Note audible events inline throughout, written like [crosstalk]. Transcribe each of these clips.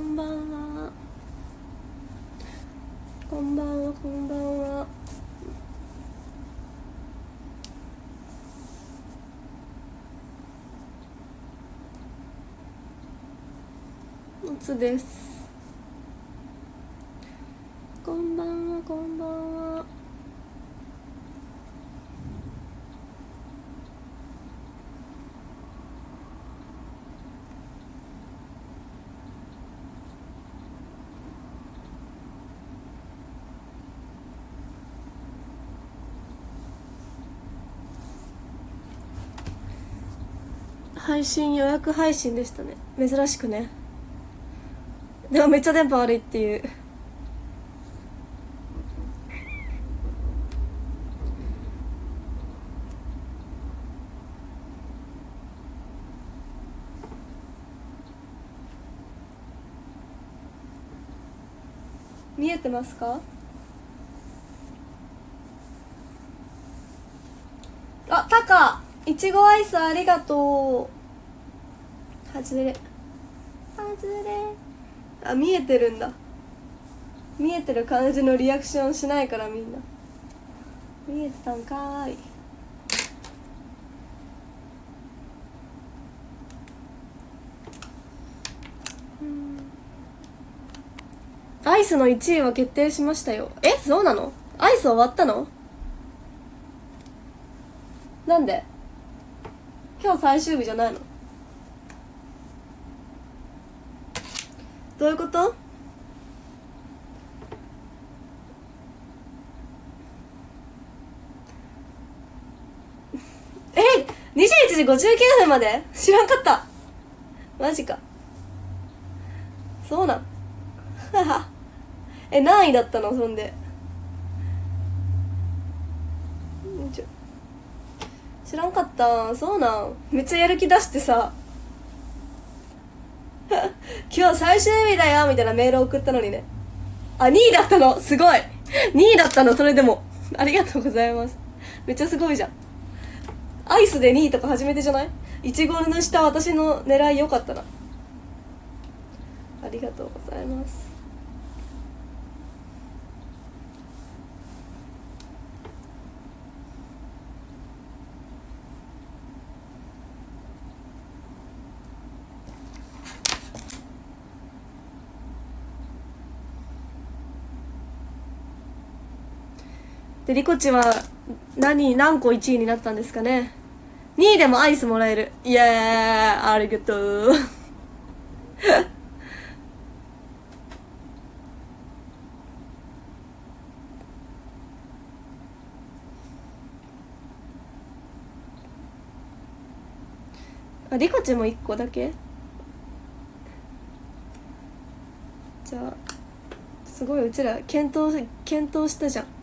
んばんは。こんばんはこんばんは。つです。こんばんはこんばんは。配信予約配信でしたね。珍しくね。でもめっちゃ電波悪いっていう。見えてますか？あタカいちごアイスありがとう。はずれ。はずれ。あ見えてるんだ。見えてる。感じのリアクションしないからみんな。見えてたんかーい。アイスの1位は決定しましたよ。え？そうなの？アイス終わったの？なんで？今日最終日じゃないの？どういうこと？[laughs] え21時59分まで？知らんかった。マジか。そうなん。[laughs] え何位だったの？そんで。知らんかった。そうなん。めっちゃやる気出してさ。[laughs] 今日最終日だよみたいなメール送ったのにね。あ2位だったの。すごい。2位だったの。それでも。ありがとうございます。めっちゃすごいじゃん。アイスで2位とか初めてじゃない？いちごの下私の狙い良かったな。ありがとうございます。でリコチは何何個1位になったんですかね。2位でもアイスもらえる。イエーありがとう。あリコチも1個だけ？じゃあすごいうちら検討検討したじゃん。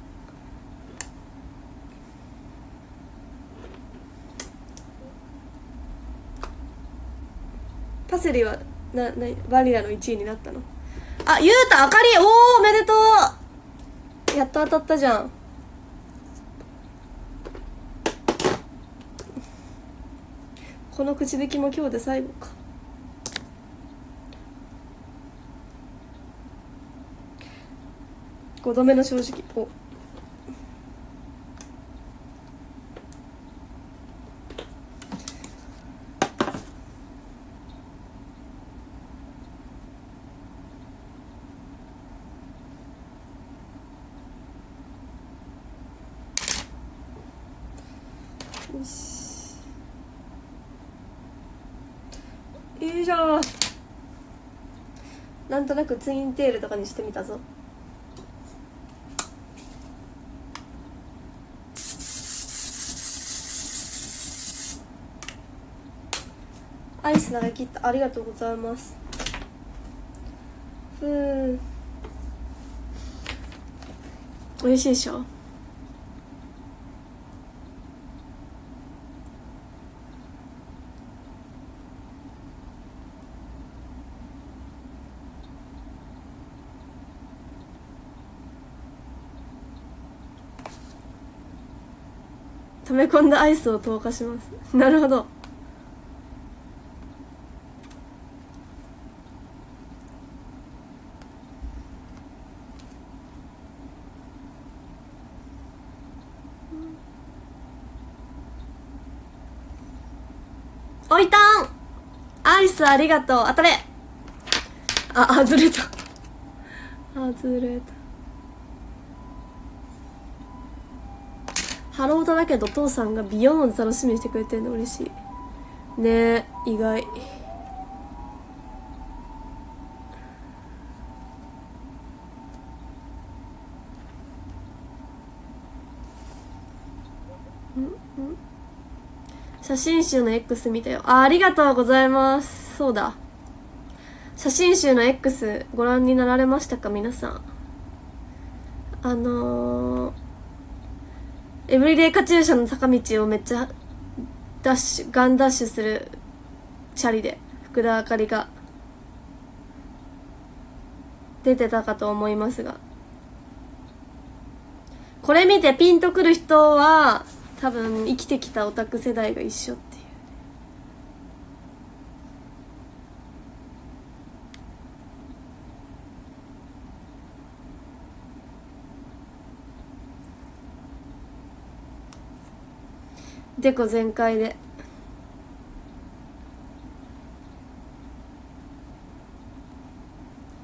パセリはななバニラの1位になったの？あゆうたあかりおおおめでとう。やっと当たったじゃん。このくじ引きも今日で最後か。5度目の正直。およしいいじゃんなんとなくツインテールとかにしてみたぞアイス投げ切ったありがとうございますふう美味しいでしょ溜め込んだアイスを投下します。[laughs] なるほど。おいたん。アイスありがとう。当たれ。あ外れた。外れた。ハロータだけど父さんがビヨーン楽しみにしてくれてるの嬉しい。ねえ意外。写真集の X 見たよ。あありがとうございます。そうだ。写真集の X ご覧になられましたか皆さん。あのー、エブリデイカチューシャの坂道をめっちゃダッシュガンダッシュするチャリで福田あかりが出てたかと思いますが。これ見てピンとくる人は多分生きてきたオタク世代が一緒。ていうデコ全開で。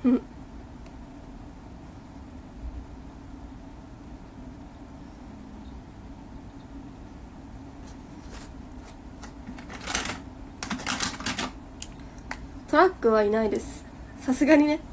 うん。トラックはいないです。さすがにね。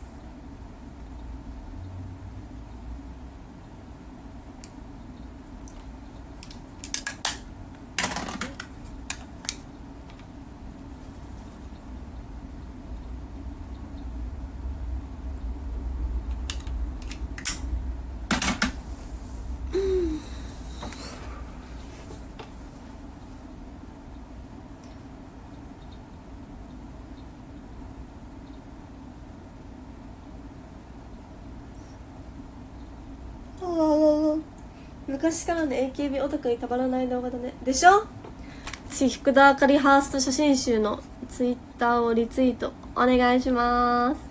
昔からの AKB オタクにたまらない動画だね。でしょ？私福田あかりハースト写真集のツイッターをリツイートお願いします。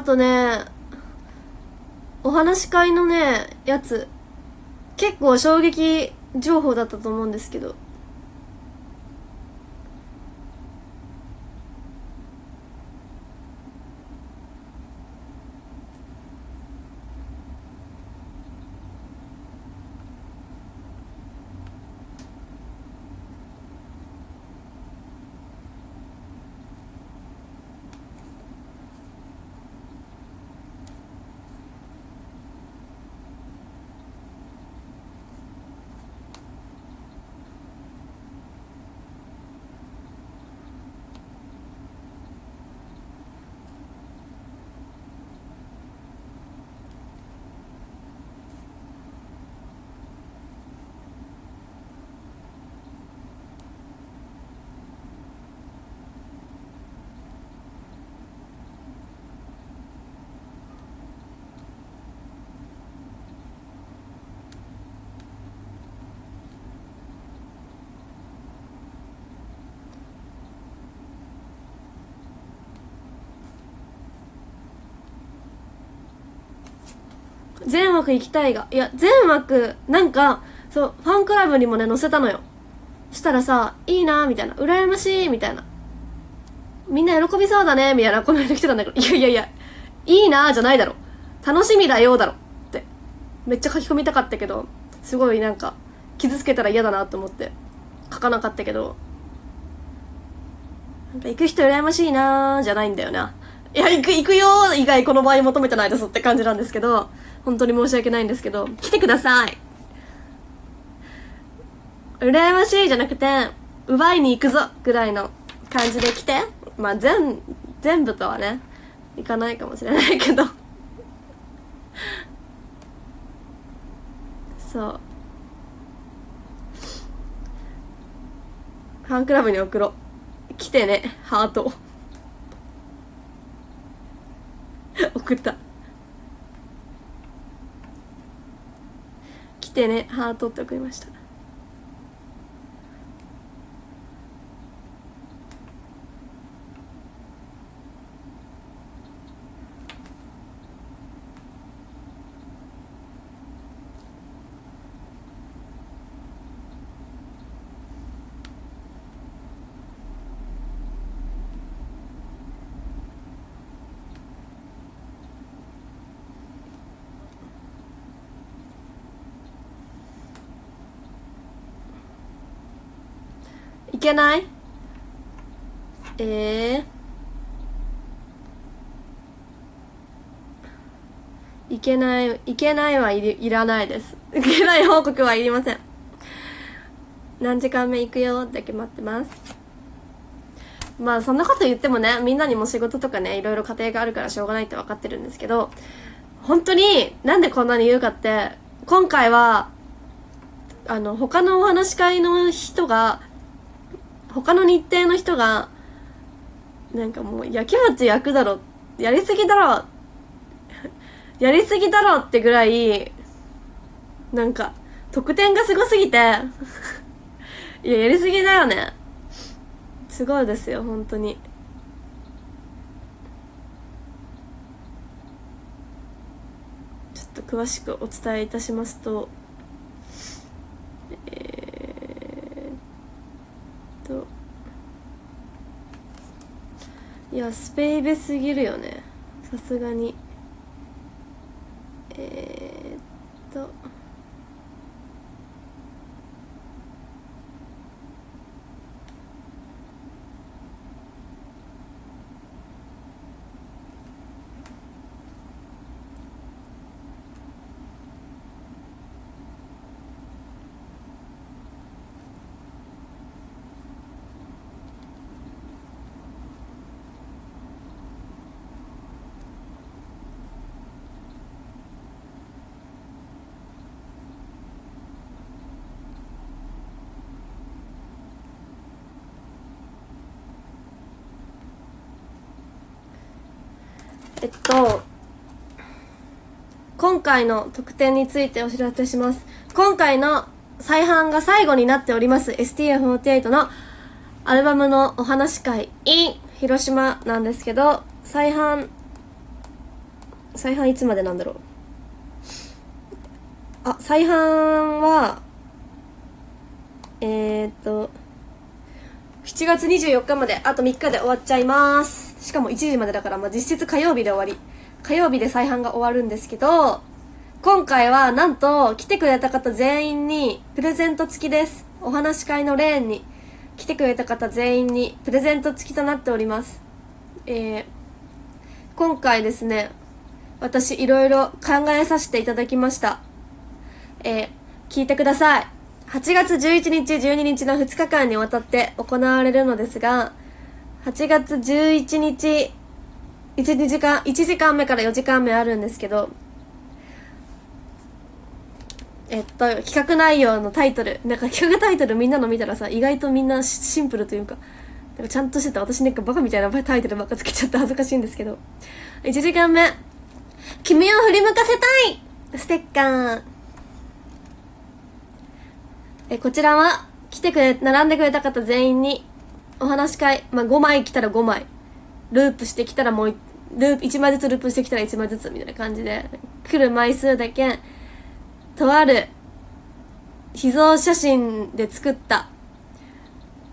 あとね、お話し会のね、やつ、結構衝撃情報だったと思うんですけど、全枠行きたいが。いや、全枠、なんか、そう、ファンクラブにもね、載せたのよ。したらさ、いいなみたいな。羨ましいみたいな。みんな喜びそうだねみたいな、この間来てたんだけど、いやいやいや、いいなじゃないだろ。楽しみだよだろ。って。めっちゃ書き込みたかったけど、すごいなんか、傷つけたら嫌だなと思って、書かなかったけど、なんか行く人羨ましいなじゃないんだよな。いや、行く、行くよ以外この場合求めてないですって感じなんですけど、本当に申し訳ないんですけど、来てください羨ましいじゃなくて、奪いに行くぞぐらいの感じで来て。まあ、全、全部とはね、いかないかもしれないけどそう。ファンクラブに送ろう。来てね、ハート。送った。来てねハートって送りました。けない？えー、いけないいけないはいいらないです。いけない報告はいりません。何時間目行くよって決まってます。まあそんなこと言ってもねみんなにも仕事とかねいろいろ家庭があるからしょうがないって分かってるんですけど本当になんでこんなに言うかって今回はあの他のお話し会の人が他の日程の人がなんかもうやきもち焼くだろやりすぎだろ [laughs] やりすぎだろってぐらいなんか得点がすごすぎて [laughs] いややりすぎだよね。すごいですよ本当に。ちょっと詳しくお伝えいたしますとえー、っといやスペイベすぎるよね。さすがに。えー、っと。えっと今回の特典についてお知らせします。今回の再販が最後になっております STF48 のアルバムのお話会 in 広島なんですけど再販再販いつまでなんだろう？あ再販はえー、っと7月24日まであと3日で終わっちゃいます。しかも1時までだから、まあ、実質火曜日で終わり。火曜日で再販が終わるんですけど今回はなんと来てくれた方全員にプレゼント付きです。お話し会のレーンに来てくれた方全員にプレゼント付きとなっております。えー、今回ですね私いろいろ考えさせていただきました。えー、聞いてください。8月11日12日の2日間にわたって行われるのですが8月11日。1時間1時間目から4時間目あるんですけどえっと企画内容のタイトル。なんか企画タイトルみんなの見たらさ意外とみんなシンプルというかなんかちゃんとしてた。私なんかバカみたいなタイトルばっかつけちゃって恥ずかしいんですけど。1時間目。君を振り向かせたい。ステッカー。えこちらは来てくれ並んでくれた方全員にお話し会、まあ、5枚来たら5枚。ループしてきたらもうループ1枚ずつループしてきたら1枚ずつみたいな感じで。来る枚数だけとある秘蔵写真で作った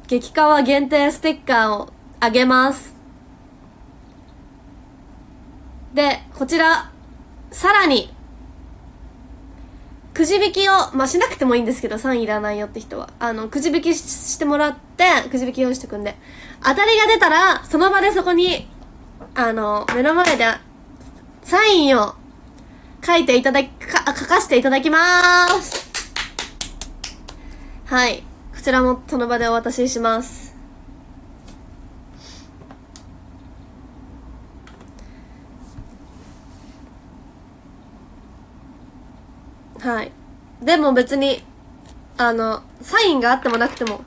激カワ限定ステッカーをあげます。でこちらさらにくじ引きを、まあ、しなくてもいいんですけど、3いらないよって人は。あの、くじ引きしてもらって、くじ引き用意してくんで。当たりが出たら、その場でそこに、あの、目の前で、サインを書いていただき、か、書かせていただきまーす。はい。こちらもその場でお渡しします。はい。でも別に、あの、サインがあってもなくても、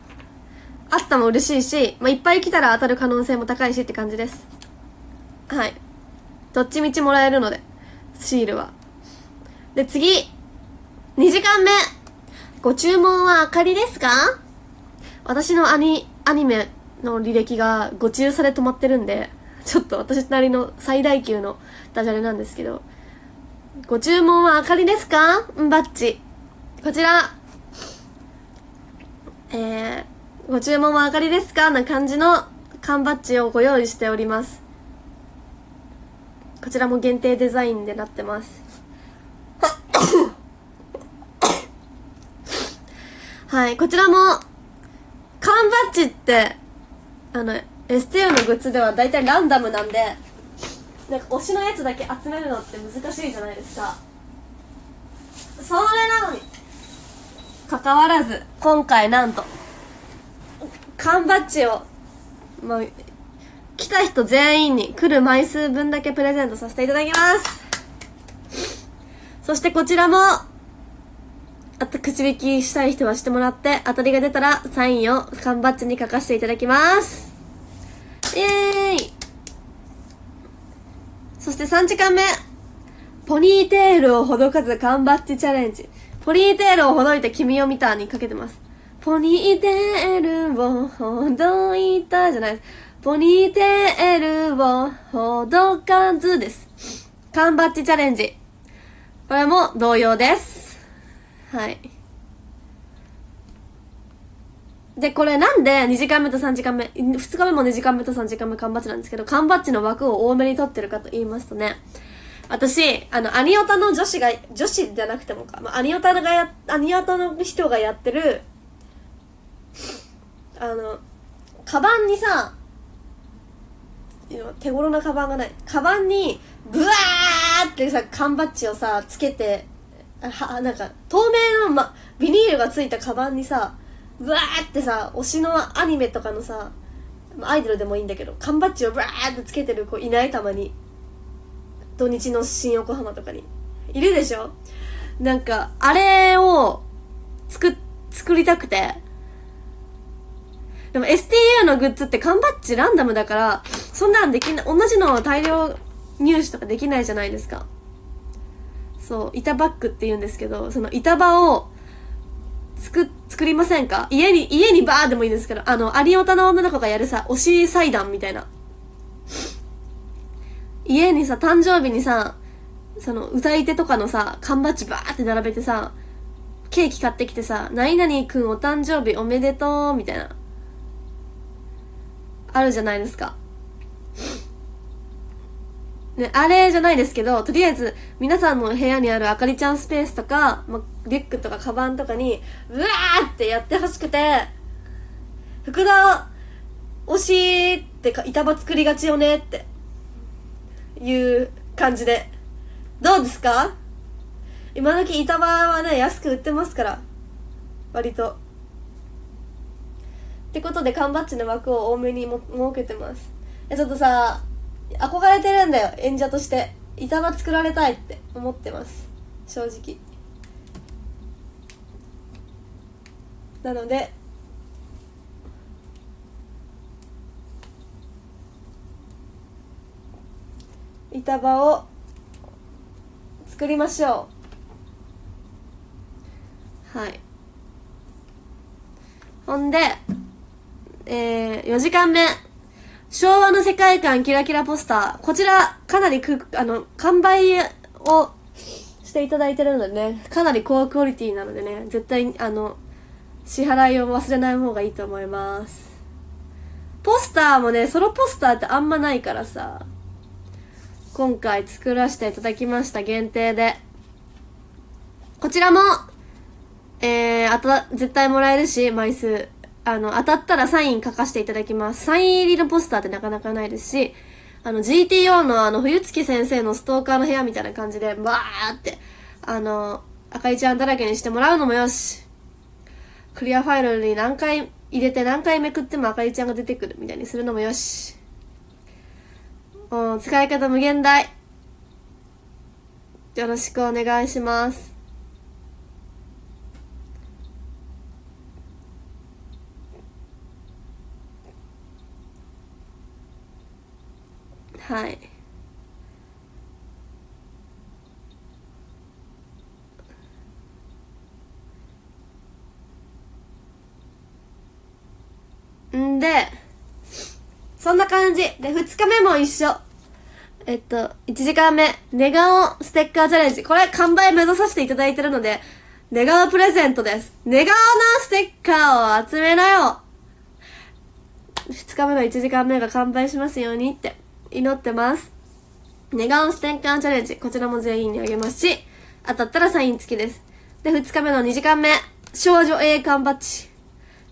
あったも嬉しいし、まあ、いっぱい来たら当たる可能性も高いしって感じです。はい。どっちみちもらえるので、シールは。で、次、2時間目ご注文はあかりですか？私のアニ、アニメの履歴がご注さで止まってるんで、ちょっと私なりの最大級のダジャレなんですけど、ご注文はあかりですか？バッチ。こちら、えー、ご注文はあかりですか？な感じの缶バッジをご用意しております。こちらも限定デザインでなってます。[coughs] はい、こちらも、缶バッジって、あの、STU のグッズでは大体ランダムなんで、なんか推しのやつだけ集めるのって難しいじゃないですか。それなのに、関わらず、今回なんと、缶バッジを、まあ、来た人全員に来る枚数分だけプレゼントさせていただきます。そしてこちらも、あと口引きしたい人はしてもらって、当たりが出たらサインを缶バッジに書かせていただきます。イエーイそして3時間目。ポニーテールをほどかず缶バッジチャレンジ。ポニーテールをほどいて君を見たにかけてます。ポニーテールをほどいたじゃないです。ポニーテールをほどかずです。缶バッジチャレンジ。これも同様です。はい。で、これなんで2時間目と3時間目、2日目も2時間目と3時間目缶バッジなんですけど、缶バッジの枠を多めに取ってるかと言いますとね、私、あの、アニオタの女子が、女子じゃなくてもか、まあ、アニオタがや、アニオタの人がやってる、あの、カバンにさ、手頃なカバンがない。カバンに、ブワーってさ、缶バッジをさ、つけて、は、なんか、透明の、ま、ビニールがついたカバンにさ、ブワーってさ、推しのアニメとかのさ、アイドルでもいいんだけど、缶バッジをブワーってつけてる子いないたまに。土日の新横浜とかに。いるでしょ？なんか、あれを、作、作りたくて。でも STU のグッズって缶バッジランダムだから、そんなんできない、同じの大量入手とかできないじゃないですか。そう、板バッグって言うんですけど、その板場を、作って、作りませんか？家に、家にバーでもいいですけど、あの、アリオタの女の子がやるさ、推し祭壇みたいな。家にさ、誕生日にさ、その、歌い手とかのさ、缶バッジバーって並べてさ、ケーキ買ってきてさ、何々くんお誕生日おめでとう、みたいな。あるじゃないですか。ね、あれじゃないですけど、とりあえず、皆さんの部屋にあるあかりちゃんスペースとか、ま、リュックとかカバンとかに、うわーってやってほしくて、福田、推しってか、板場作りがちよねって、いう感じで。どうですか？今時板場はね、安く売ってますから。割と。ってことで缶バッジの枠を多めにも設けてますえちょっとさ憧れてるんだよ演者として。板場作られたいって思ってます。正直。なので板場を作りましょう。はい。ほんでえー、4時間目。昭和の世界観キラキラポスター。こちら、かなりく、あの、完売をしていただいてるのでね、かなり高クオリティなのでね、絶対、あの、支払いを忘れない方がいいと思います。ポスターもね、ソロポスターってあんまないからさ、今回作らせていただきました、限定で。こちらも、えー、あと、絶対もらえるし、枚数。あの、当たったらサイン書かせていただきます。サイン入りのポスターってなかなかないですし、あの、GTO のあの、冬月先生のストーカーの部屋みたいな感じで、バーって、あの、赤いちゃんだらけにしてもらうのもよし、クリアファイルに何回入れて何回めくっても赤いちゃんが出てくるみたいにするのもよし。うん、使い方無限大。よろしくお願いします。はい。んでそんな感じ。で2日目も一緒。えっと1時間目。寝顔ステッカーチャレンジ。これ完売目指させていただいてるので寝顔プレゼントです。寝顔のステッカーを集めなよ。2日目の1時間目が完売しますようにって。祈ってます。寝顔ステッカーチャレンジ。こちらも全員にあげますし、当たったらサイン付きです。で、2日目の2時間目、少女栄冠バッジ。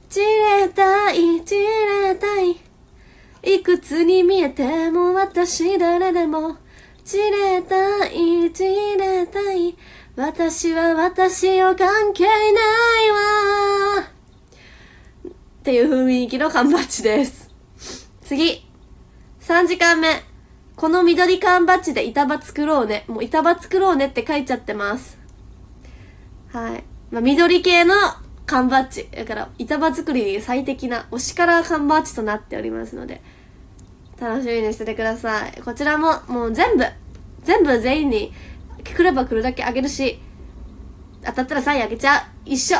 散れたい、散れたい。いくつに見えても私誰でも散れたい散れたい私は私を関係ないわっていう雰囲気の缶バッジです次3時間目この緑缶バッジで板場作ろうねもう板場作ろうねって書いちゃってますはい、まあ、緑系の缶バッジだから板場作りに最適な推しカラー缶バッジとなっておりますので楽しみにしててください。こちらも、もう全部、全部全員に来れば来るだけあげるし、当たったらサインあげちゃう。一緒。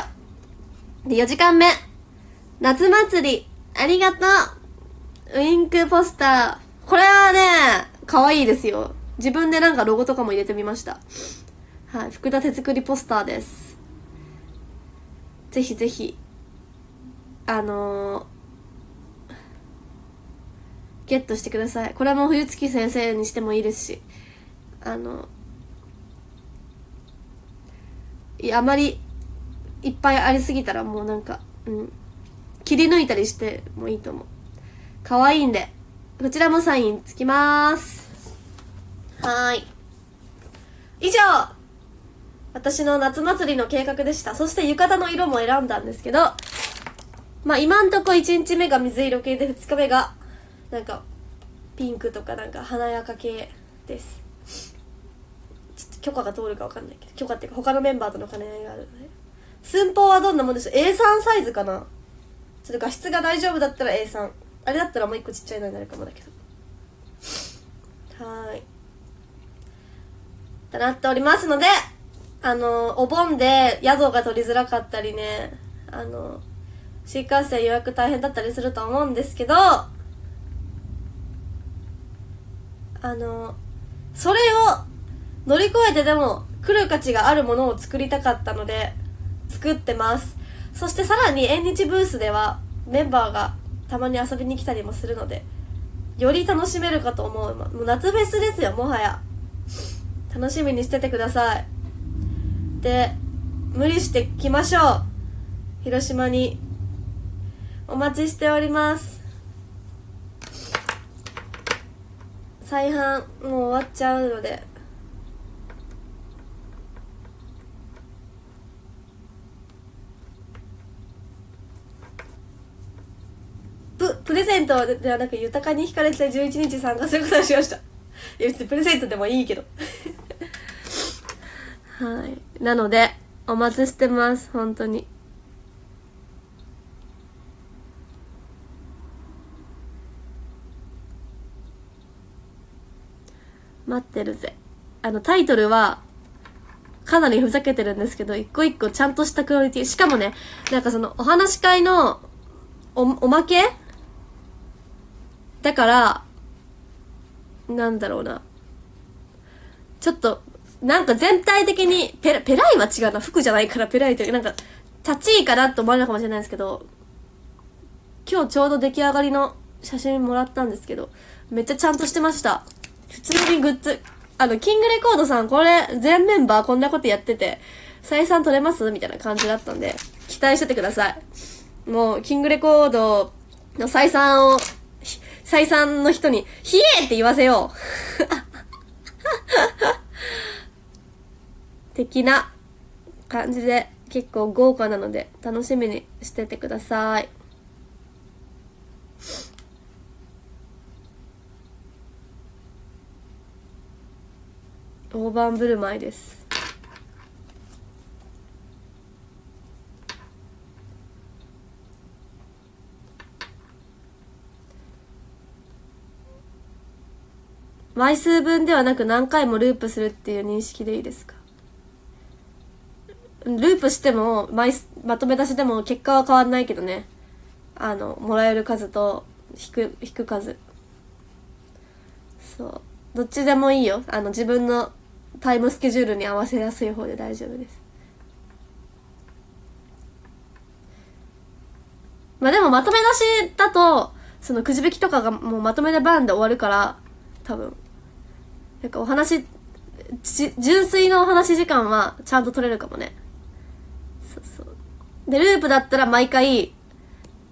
で、4時間目。夏祭り、ありがとう。ウインクポスター。これはね、可愛いですよ。自分でなんかロゴとかも入れてみました。はい、福田手作りポスターです。ぜひぜひ、あのーゲットしてください。これも冬月先生にしてもいいですし、あの、いや、あまりいっぱいありすぎたらもうなんか、うん、切り抜いたりしてもいいと思う。可愛いんで、こちらもサインつきまーす。はーい。以上私の夏祭りの計画でした。そして浴衣の色も選んだんですけど、まあ今んとこ1日目が水色系で2日目がなんかピンクとかなんか華やか系ですちょっと許可が通るかわかんないけど許可っていうか他のメンバーとの兼ね合いがあるので寸法はどんなもんでしょう？A3 サイズかな？ちょっと画質が大丈夫だったら A3 あれだったらもう一個ちっちゃいのになるかもだけどはーいとなっておりますのであのお盆で宿が取りづらかったりねあの新幹線予約大変だったりすると思うんですけどあの、それを乗り越えてでも来る価値があるものを作りたかったので、作ってます。そしてさらに縁日ブースではメンバーがたまに遊びに来たりもするので、より楽しめるかと思う。もう夏フェスですよ、もはや。楽しみにしててください。で、無理して来ましょう。広島に。お待ちしております。再販もう終わっちゃうのでプレゼントではなく豊かに惹かれて11日参加することにしました。いや別にプレゼントでもいいけど。はい。なのでお待ちしてます。本当に。待ってるぜ。あの、タイトルは、かなりふざけてるんですけど、一個一個ちゃんとしたクオリティ。しかもね、なんかその、お話し会の、お、おまけだから、なんだろうな。ちょっと、なんか全体的に、ペラ、ペライは違うな。服じゃないからペライというか、なんか、立ちいいかなと思われるかもしれないですけど、今日ちょうど出来上がりの写真もらったんですけど、めっちゃちゃんとしてました。普通にグッズ、あの、キングレコードさん、これ、全メンバーこんなことやってて、採算取れます？みたいな感じだったんで、期待しててください。もう、キングレコードの採算を、採算の人に、ひえって言わせよう [laughs] 的な感じで、結構豪華なので、楽しみにしててください。大盤振る舞いです枚数分ではなく何回もループするっていう認識でいいですか？ループしても枚数まとめ出しでも結果は変わんないけどね。あのもらえる数と引く引く数。そう。どっちでもいいよ。あの自分のタイムスケジュールに合わせやすい方で大丈夫です。まあでもまとめ出しだとそのくじ引きとかがもうまとめでバーンで終わるから多分。なんかお話純粋なお話時間はちゃんと取れるかもねそうそうでループだったら毎回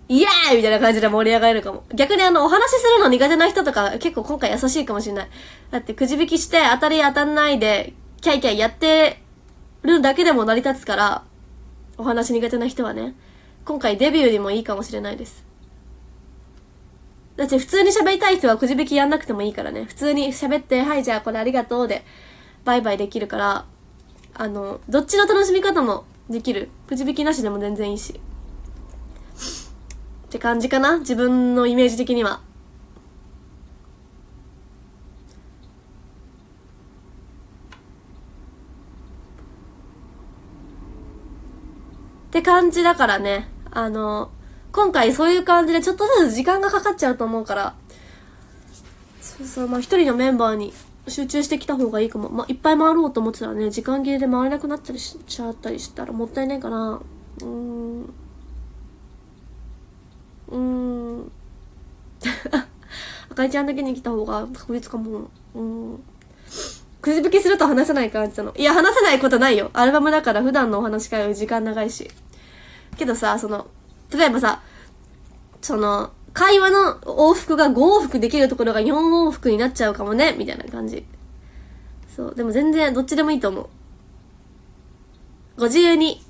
イエーイみたいな感じで盛り上がれるかも。逆にあの、お話しするの苦手な人とか結構今回優しいかもしれない。だってくじ引きして当たり当たんないで、キャイキャイやってるだけでも成り立つから、お話苦手な人はね、今回デビューにもいいかもしれないです。だって普通に喋りたい人はくじ引きやんなくてもいいからね。普通に喋って、はいじゃあこれありがとうで、バイバイできるから、あの、どっちの楽しみ方もできる。くじ引きなしでも全然いいし。って感じかな自分のイメージ的には。って感じだからね。あの、今回そういう感じでちょっとずつ時間がかかっちゃうと思うから、そうそう、まあ一人のメンバーに集中してきた方がいいかも。まあいっぱい回ろうと思ってたらね、時間切れで回れなくなったりしちゃったりしたらもったいないかな。うーん。うーん。[laughs] 赤いちゃんだけに来た方が確率かも。うん。くじ引きすると話せない感じなの。いや、話せないことないよ。アルバムだから普段のお話会より時間長いし。けどさ、その、例えばさ、その、会話の往復が5往復できるところが4往復になっちゃうかもね、みたいな感じ。そう、でも全然どっちでもいいと思う。ご自由に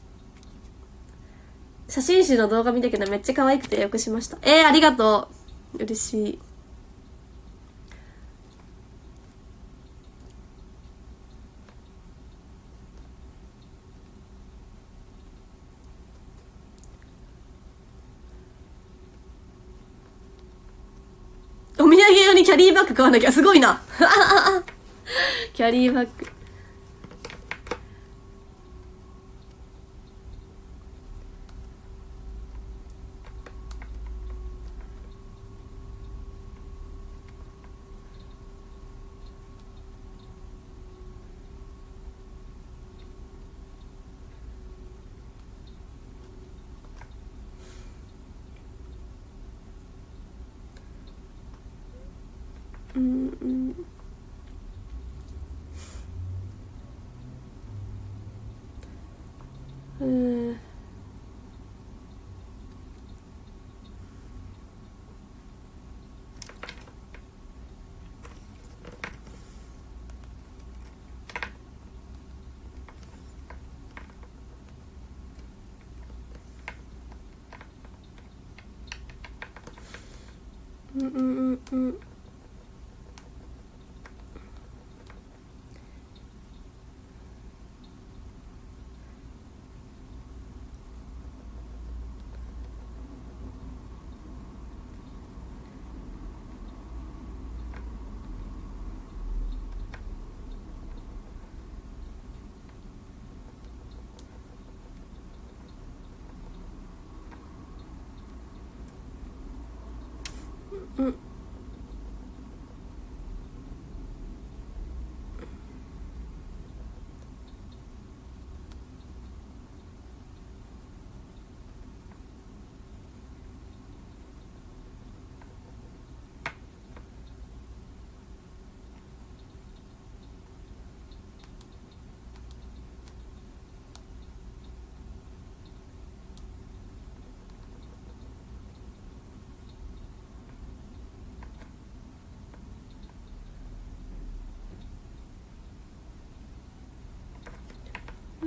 写真集の動画見たけどめっちゃ可愛くてよくしました。えー、ありがとう。嬉しい。お土産用にキャリーバッグ買わなきゃすごいな。[laughs] キャリーバッグ。うんうんうん。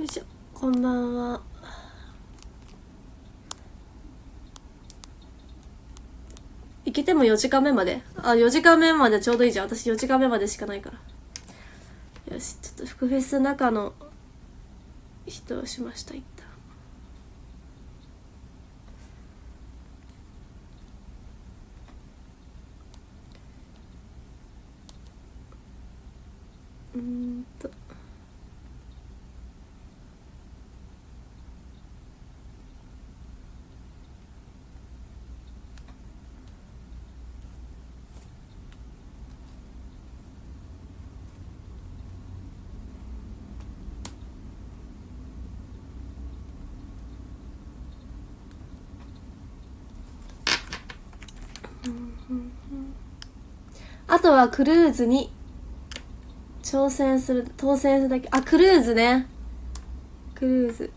よいしょ。こんばんは。行けても4時間目まで？あ4時間目までちょうどいいじゃん。私4時間目までしかないから。よしちょっと福フェス中の人をしました。一旦うんとあとはクルーズに挑戦する当選するだけ。あクルーズね。クルーズ。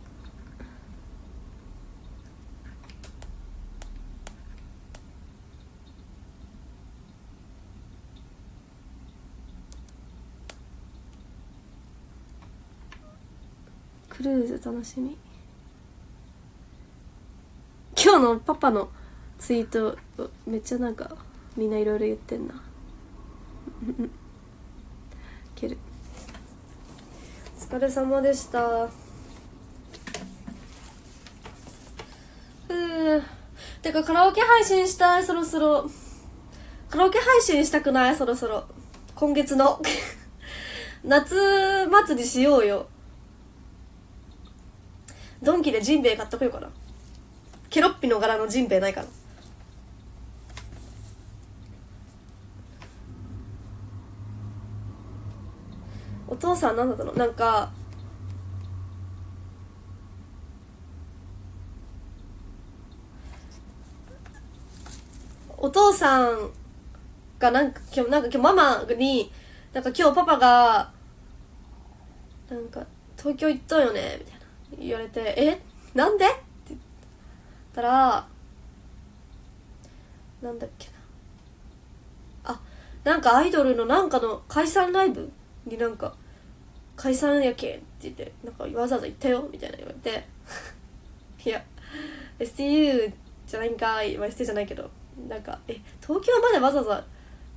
クルーズ楽しみ。今日のパパのツイートめっちゃなんかみんないろいろ言ってんな。[laughs] ける。お疲れ様でした。ふう。てかカラオケ配信したいそろそろ。カラオケ配信したくないそろそろ。今月の。[laughs] 夏祭りしようよ。ドンキでジンベエ買っとこよかな。ケロッピの柄のジンベエないかな父さん何だったの？なんかお父さんがなんか今日なんか今日ママになんか今日パパがなんか東京行ったよねみたいな言われて「え？なんで?」って言ったらなんだっけな。あなんかアイドルのなんかの解散ライブになんか「解散やけん」って言ってなんかわざわざ行ったよみたいな言われて。[laughs] いや STU じゃないんかい、まあ、STU じゃないけどなんかえ東京までわざわざ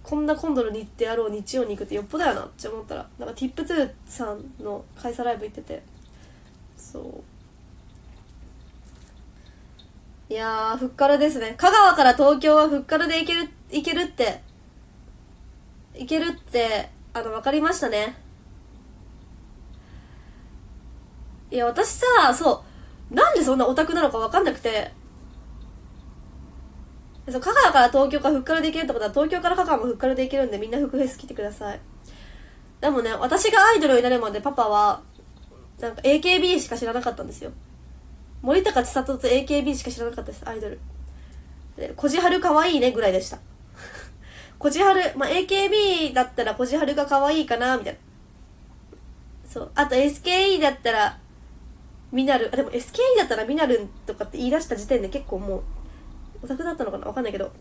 こんな今度の日程あろう日曜に行くってよっぽどやなって思ったらなんか TIP2 さんの開催ライブ行ってて。そう。いやーふっからですね。香川から東京はふっからで行ける行けるって行けるってあの分かりましたね。いや私さそうなんでそんなオタクなのか分かんなくて。そう香川から東京からふっからで行けるってことは東京から香川もふっからで行けるんでみんなふくフェス来てください。でもね私がアイドルになるまでパパはなんか AKB しか知らなかったんですよ。森高千里と AKB しか知らなかったですアイドル。でこじはるかわいいねぐらいでした。こじはる、まあ、AKB だったらこじはるが可愛いかなみたいな。そうあと SKE だったらミナルあでも SKE だったらミナルとかって言い出した時点で結構もうオタクだったのかな？わかんないけど。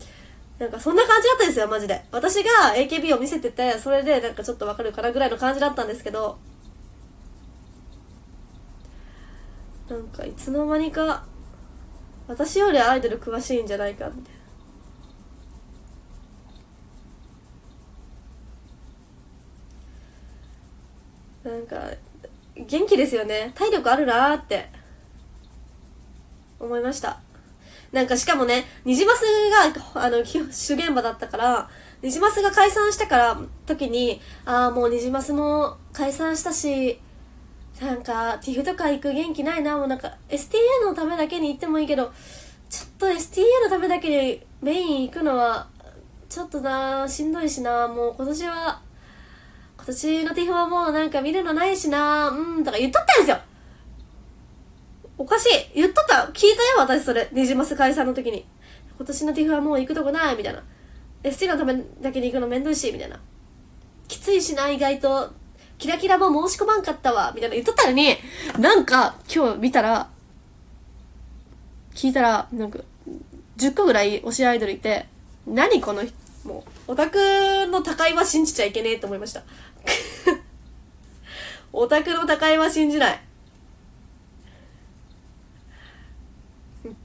なんかそんな感じだったんですよマジで。私が AKB を見せててそれでなんかちょっとわかるかなぐらいの感じだったんですけど。なんかいつの間にか私よりアイドル詳しいんじゃないかみたいななんか元気ですよね。体力あるなーって。思いました。なんかしかもねニジマスがあの主現場だったからニジマスが解散したから時にああもうニジマスも解散したしなんか TIFF とか行く元気ないなもうなんか STA のためだけに行ってもいいけどちょっと STA のためだけにメイン行くのはちょっとなしんどいしなもう今年は今年の TIFF はもうなんか見るのないしな。うんとか言っとったんですよ。おかしい。言っとった。聞いたよ私それ。ニジマス解散の時に。今年の TIFF はもう行くとこないみたいな。ST のためだけに行くのめんどいしみたいな。きついしな意外と。キラキラも申し込まんかったわ、みたいな。言っとったのに、なんか、今日見たら、聞いたら、なんか、10個ぐらい推しアイドルいて、何この人、もう、オタクの高いは信じちゃいけねえと思いました。[laughs] オタクの高いは信じない。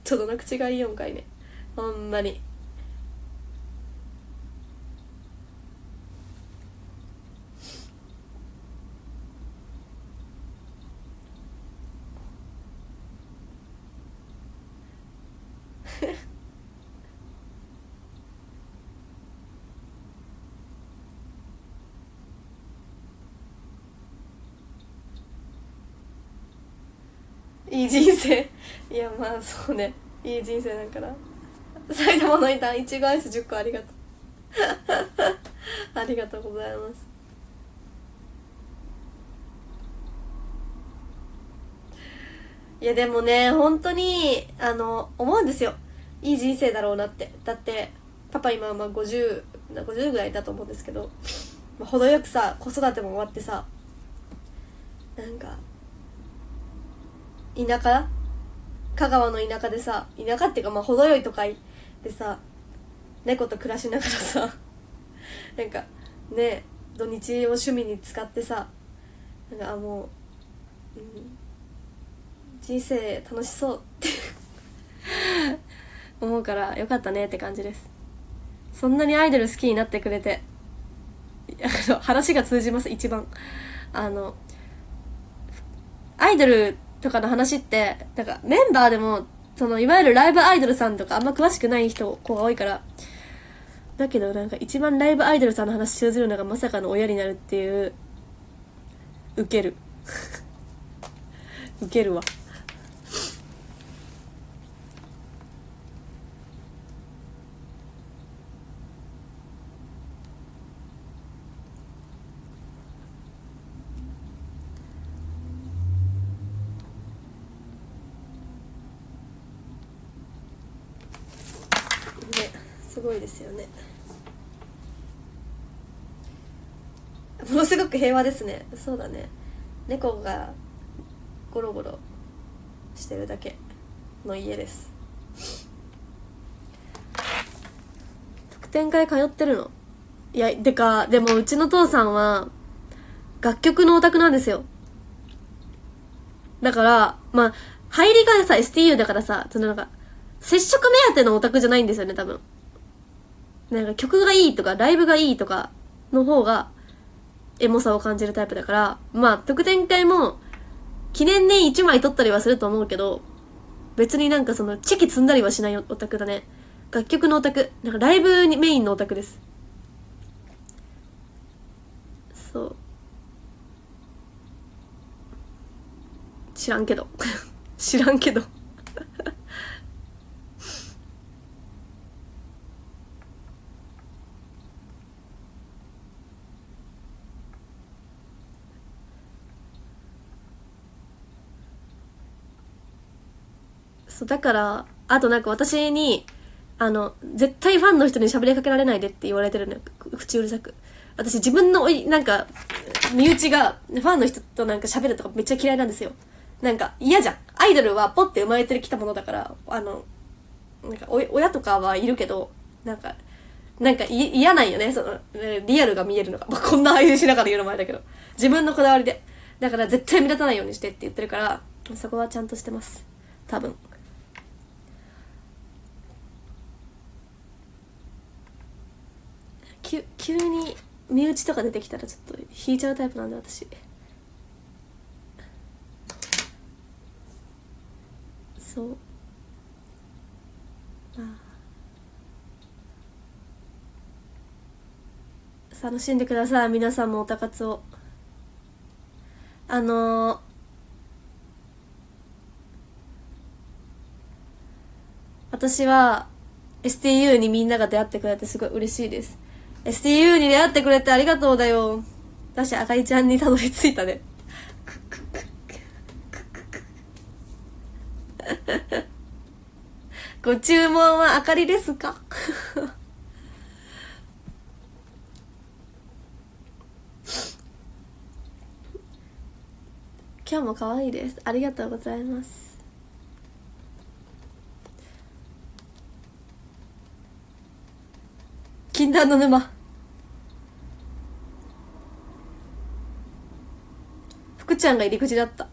ちょっとの口がいい4回ね。ほんまに。いい人生。いやまあそうね。いい人生なんかな埼玉の板いちごアイス10個ありがとう。ありがとうございます。いやでもね本当にあの思うんですよ。いい人生だろうなって。だってパパ今まあ5050ぐらいだと思うんですけど、まあ、程よくさ子育ても終わってさ。なんか田舎？香川の田舎でさ田舎っていうかまあ程よい都会でさ猫と暮らしながらさ [laughs] なんかね土日を趣味に使ってさなんかあもう、うん、人生楽しそうって [laughs] 思うからよかったねって感じです。そんなにアイドル好きになってくれてあの話が通じます一番。あのアイドルとかの話ってなんかメンバーでもそのいわゆるライブアイドルさんとかあんま詳しくない人子が多いからだけどなんか一番ライブアイドルさんの話通ずるのがまさかの親になるっていう受ける。[laughs] 受けるわ。ごいですよね。ものすごく平和ですね。そうだね。猫がゴロゴロしてるだけの家です。特典会通ってるの？いやでかでもうちの父さんは楽曲のオタクなんですよ。だからまあ入りがさ STU だからさそのなんか接触目当てのオタクじゃないんですよね多分。なんか曲がいいとか、ライブがいいとかの方が、エモさを感じるタイプだから、まあ、特典会も、記念年1枚取ったりはすると思うけど、別になんかその、チェキ積んだりはしないオタクだね。楽曲のオタク。なんかライブにメインのオタクです。そう。知らんけど。[laughs] 知らんけどそう、だから、あとなんか私に、あの、絶対ファンの人に喋りかけられないでって言われてるのよ。口うるさく。私自分のおい、なんか、身内が、ファンの人となんか喋るとかめっちゃ嫌いなんですよ。なんか嫌じゃん。アイドルはポッて生まれてきたものだから、あの、なんか親とかはいるけど、なんか、なんか嫌なんよね、その、リアルが見えるのが。まあ、こんな配信しながら言うのもあれだけど。自分のこだわりで。だから絶対目立たないようにしてって言ってるから、そこはちゃんとしてます。多分。急に身内とか出てきたらちょっと引いちゃうタイプなんで私。そう。まあ。楽しんでください皆さんもおたかつを。あのー、私は STU にみんなが出会ってくれてすごい嬉しいです。STU に出会ってくれてありがとうだよ。私、あかりちゃんにたどり着いたね。[laughs] ご注文はあかりですか？[laughs] 今日も可愛いです。ありがとうございます。禁断の沼。福ちゃんが入り口だった。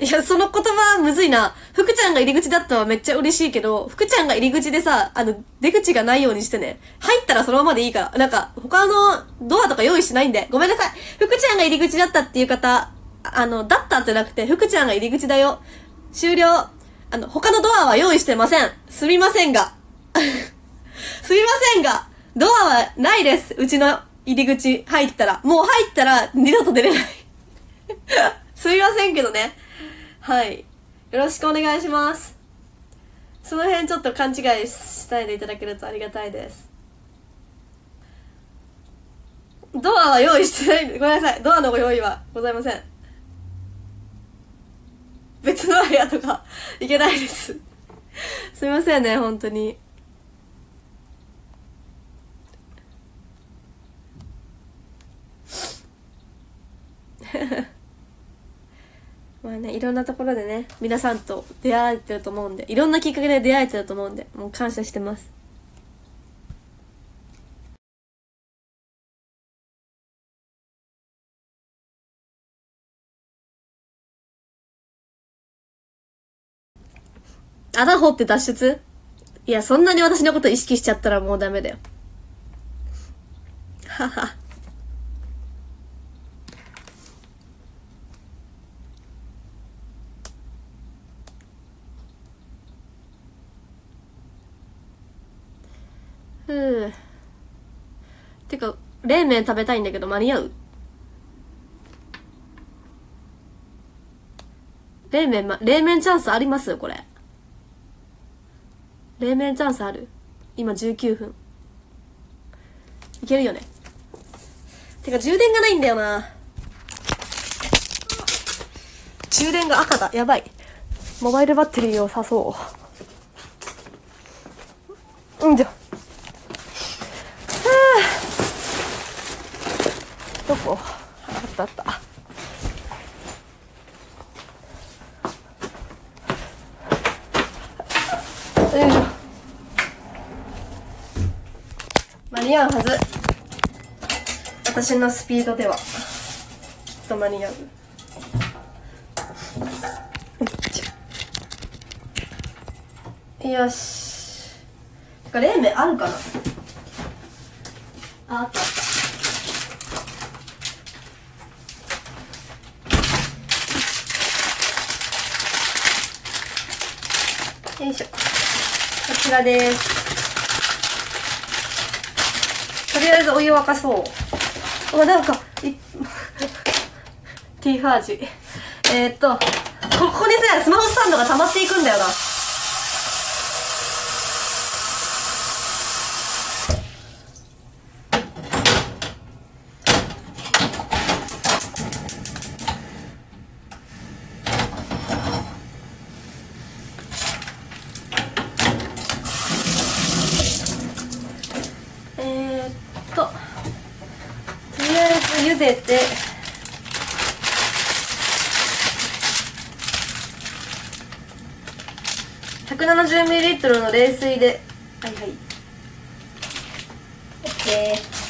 いや、その言葉むずいな。福ちゃんが入り口だったはめっちゃ嬉しいけど、福ちゃんが入り口でさ、あの、出口がないようにしてね。入ったらそのままでいいから。なんか、他のドアとか用意しないんで。ごめんなさい。福ちゃんが入り口だったっていう方、あの、だったってなくて、福ちゃんが入り口だよ。終了。あの、他のドアは用意してません。すみませんが。[laughs] すみませんが。ドアはないです。うちの入り口入ったら。もう入ったら二度と出れない [laughs] すいませんけどね。はい。よろしくお願いします。その辺ちょっと勘違いしたいでいただけるとありがたいです。ドアは用意してないんで、ごめんなさい。ドアのご用意はございません。別の部屋とか [laughs] 行けないです。すいませんね、本当に。[laughs] まあねいろんなところでね皆さんと出会えてると思うんでいろんなきっかけで出会えてると思うんでもう感謝してます穴掘って脱出？いや、そんなに私のこと意識しちゃったらもうダメだよ。はは。ふう。てか、冷麺食べたいんだけど間に合う？冷麺、ま、冷麺チャンスありますよこれ。冷麺チャンスある？今19分。いけるよね。てか充電がないんだよな。充電が赤だ。やばい。モバイルバッテリーを刺そう。うんじゃ。はあ。どこあったあった。よいしょ。間に合うはず。私のスピードでは。きっと間に合う。よし。冷麺あるかな、あったあった。よいしょ。こちらです。とりあえずお湯沸かそう。あ、なんか、い、[laughs] ティーファージ。えー、っと、ここにさ、スマホスタンドが溜まっていくんだよな。せて170ミリリットルの冷水ではいはい OK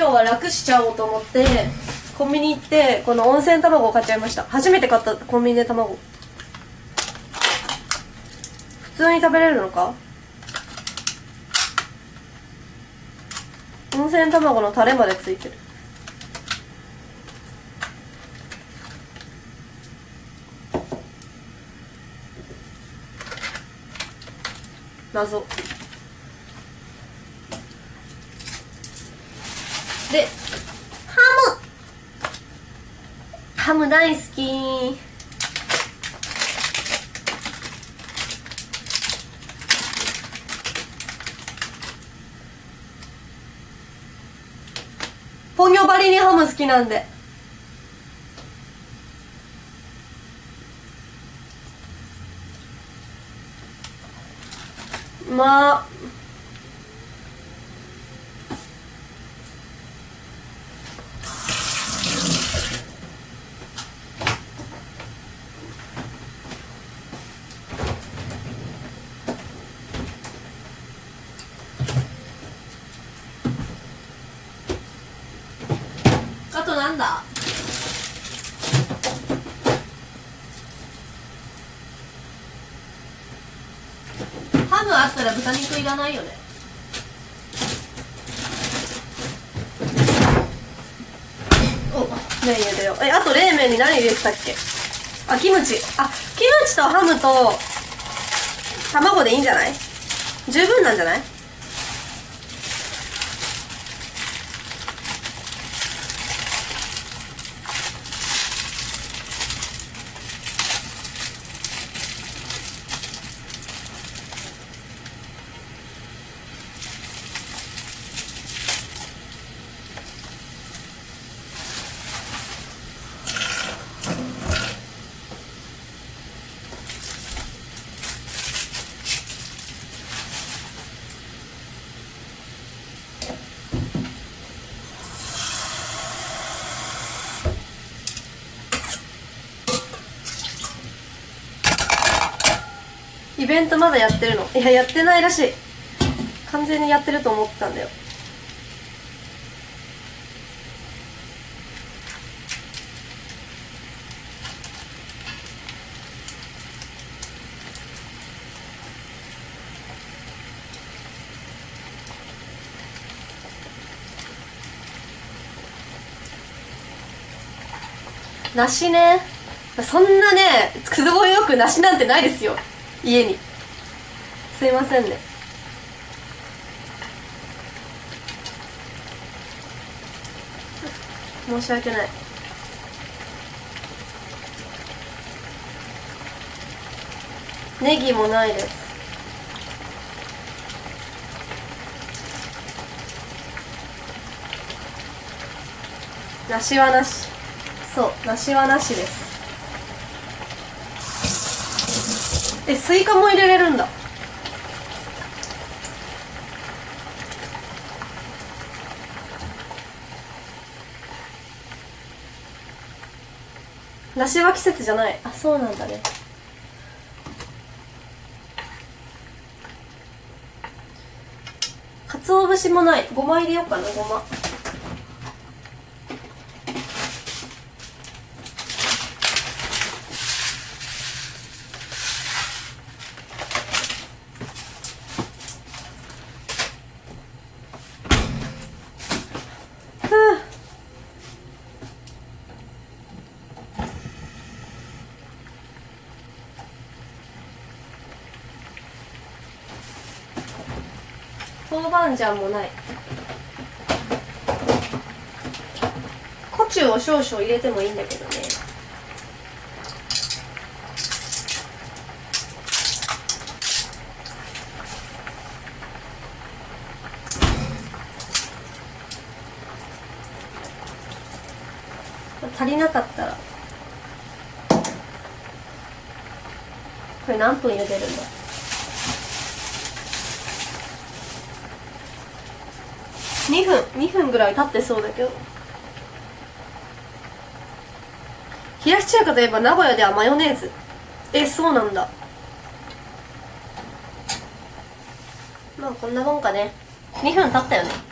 今日は楽しちゃおうと思ってコンビニ行ってこの温泉卵を買っちゃいました。初めて買ったコンビニで卵。普通に食べれるのか？温泉卵のタレまでついてる。謎でハムハム大好き。ポニョバリにハム好きなんで。まあいらないよね。麺入れてよ。えあと冷麺に何入れてたっけ？あキムチ。あキムチとハムと卵でいいんじゃない？十分なんじゃない？ベントまだやってるの。いややってないらしい。完全にやってると思ってたんだよ。梨ね。そんなね都合よく梨なんてないですよ家に。すいませんね。申し訳ない。ネギもないです。梨はなし。そう梨はなしです。えスイカも入れれるんだ。梨は季節じゃない。あそうなんだね。鰹節もない。ごま入れようかなごま豆板醤もない。コチュを少々入れてもいいんだけどね。足りなかったら。これ何分茹でるんだ？2分2分ぐらい経ってそうだけど。冷やし中華といえば名古屋ではマヨネーズ。えそうなんだ。まあこんなもんかね。2分経ったよね。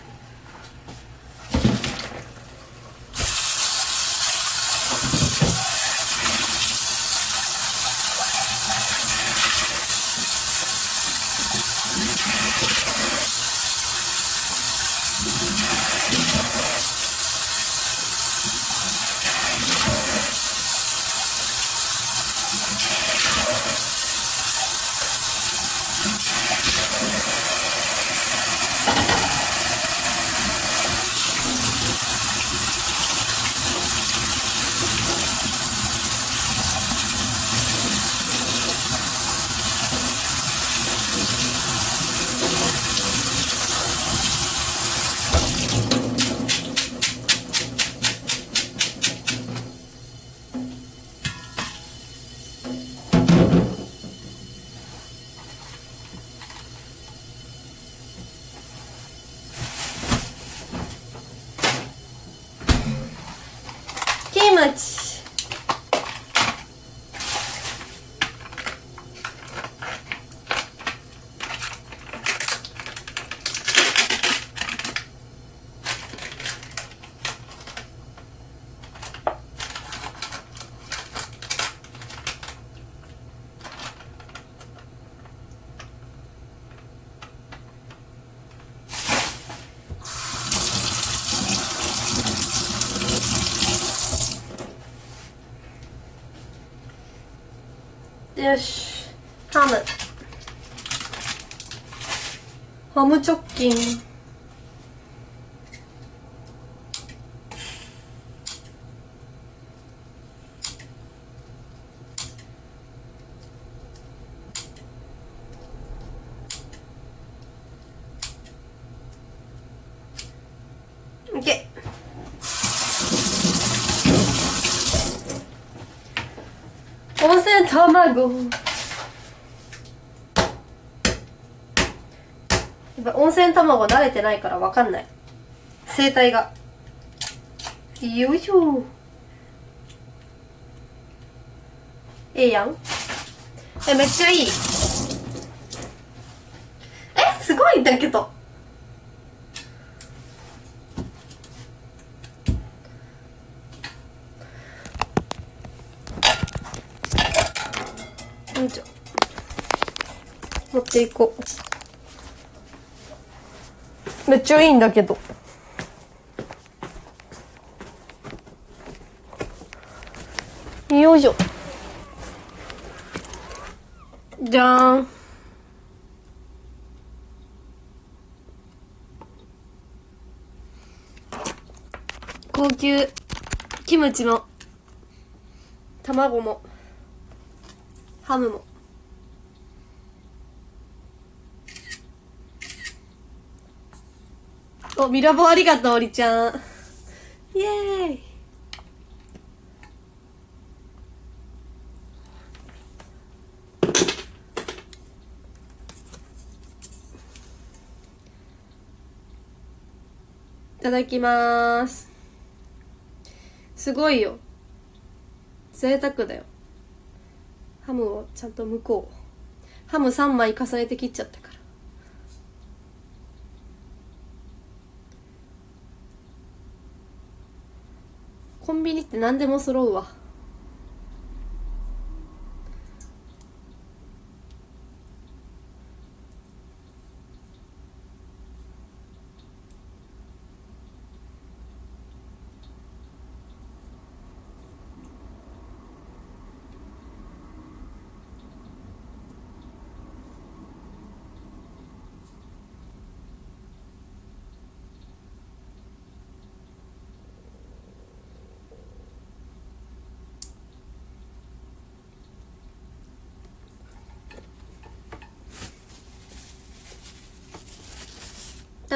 やっぱ温泉卵慣れてないからわかんない。生態が。よいしょ。ええやん。えめっちゃいい。えすごいんだけど。持っていこう。めっちゃいいんだけど。よいしょ。じゃん。高級キムチも卵もハムも。おミラボありがとうおりちゃん。イエーイ。いただきます。すごいよ。贅沢だよ。ハムをちゃんと向こう。ハム3枚重ねて切っちゃったからコンビニって何でも揃うわ。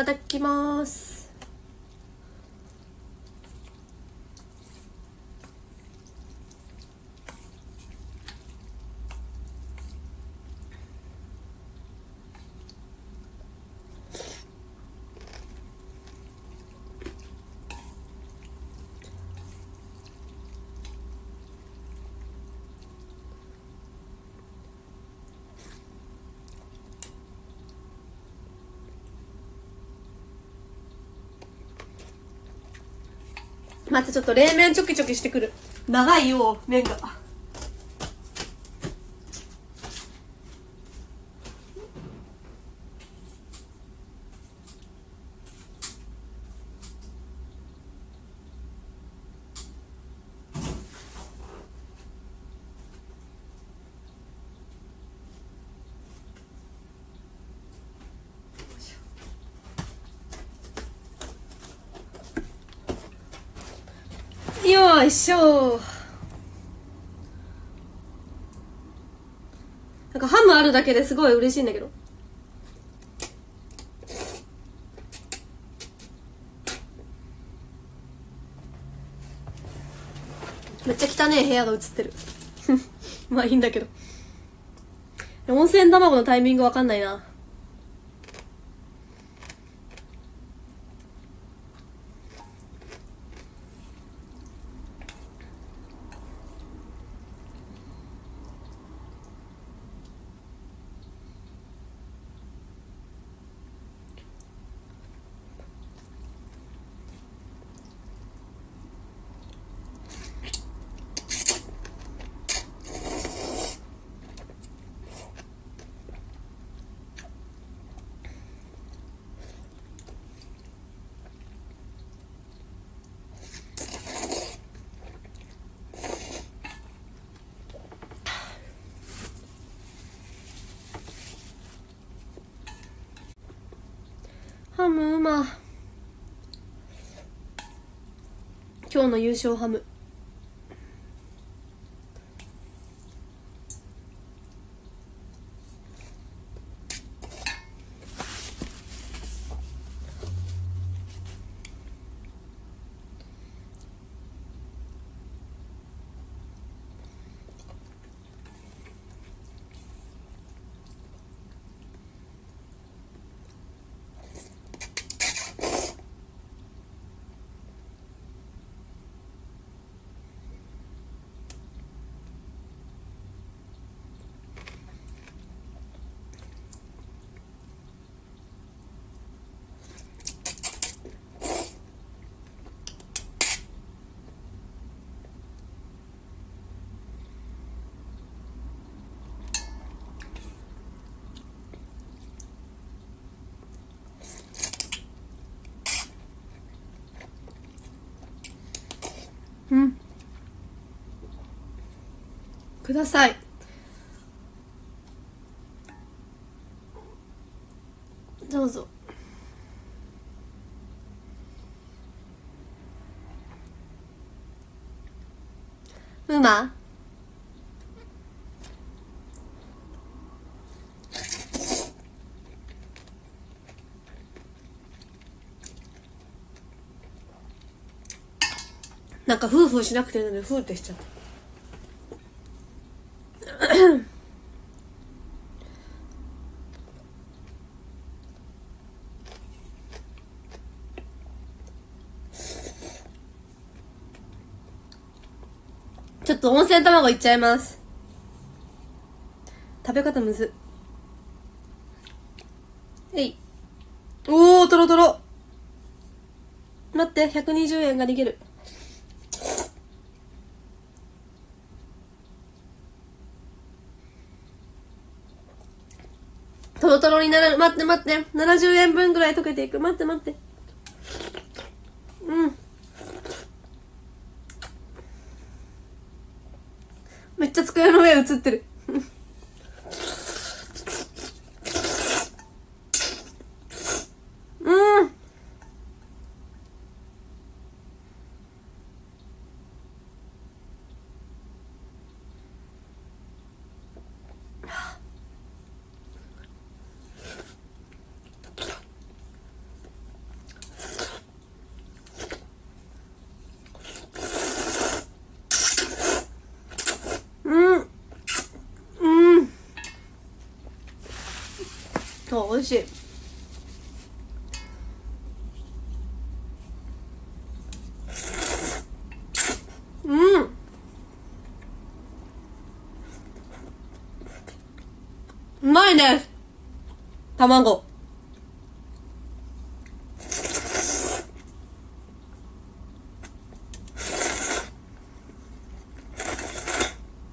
ただきます。待ってちょっと冷麺チョキチョキしてくる。長いよ麺がよいしょう。なんかハムあるだけですごい嬉しいんだけど。めっちゃ汚ねえ部屋が映ってる。[laughs] まあいいんだけど。温泉卵のタイミングわかんないなハムうま今日の優勝ハム。ください。どうぞ。うま。なんかフーフーしなくていいのにフーってしちゃったちょっと温泉卵いっちゃいます。食べ方むず。えい。おーとろとろ待って120円が逃げる。トロトロになる待って待って。70円分ぐらい溶けていく。待って待ってうんめっちゃ机の上映ってるうんうんうんそう美味しい。うん。うまいね。卵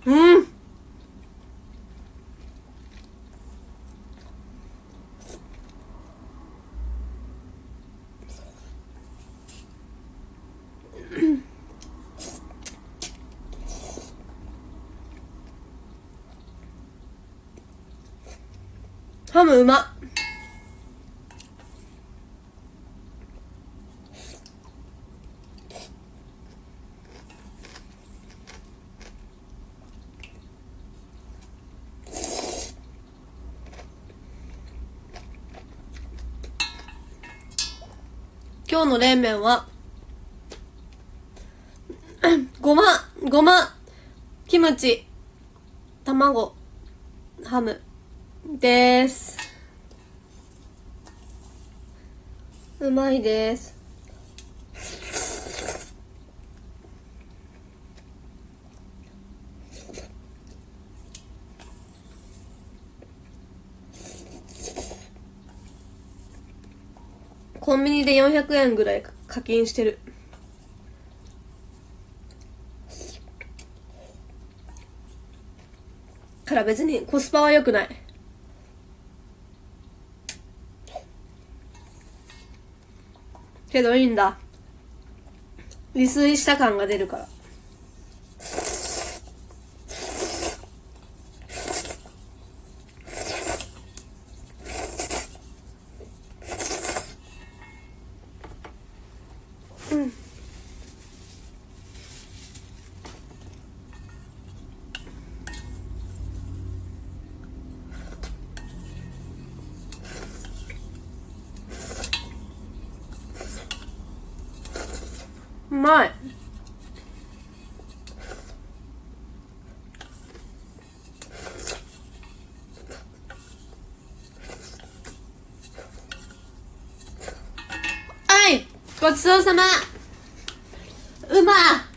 うんハムうま。今日の冷麺は [coughs] ごまごまキムチ卵ハム。です。うまいです。コンビニで400円ぐらい課金してる。から別にコスパは良くない。けどいいんだ。利水した感が出るからうまいはいごちそうさま。うま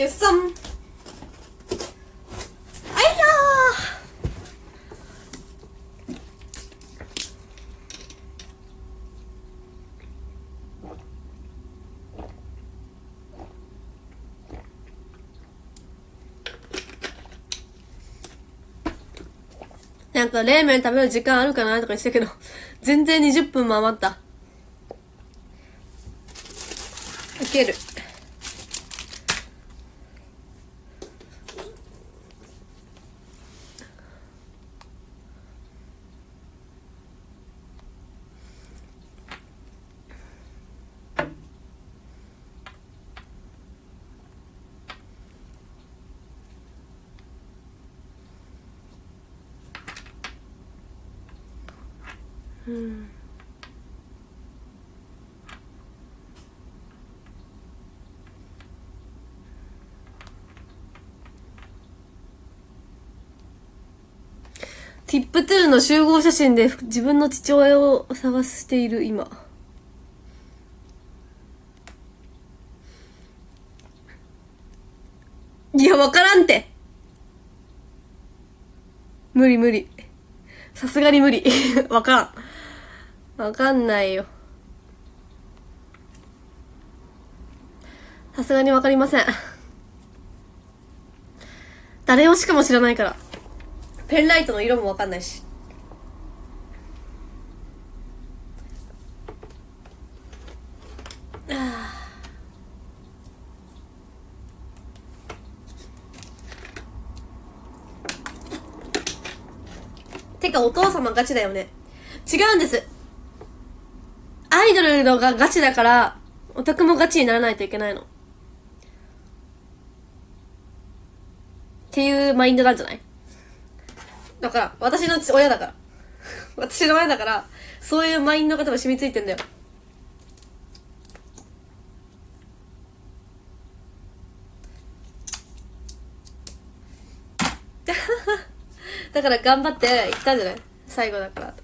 決算あいやなんか冷麺食べる時間あるかなとか言ってたけど、全然20分も余った。いける。うんティップトゥーの集合写真で自分の父親を探している今。いや、わからんて。無理無理。さすがに無理。[laughs] わかん。わかんないよ。さすがにわかりません。誰をしかも知らないから。ペンライトの色もわかんないし。[sighs] てかお父様ガチだよね。違うんです。アイドルのがガチだから、オタクもガチにならないといけないの。っていうマインドなんじゃない？だから、私の親だから。[laughs] 私の親だから、そういうマインドが多分染みついてんだよ。[laughs] だから頑張って行ったんじゃない？最後だから。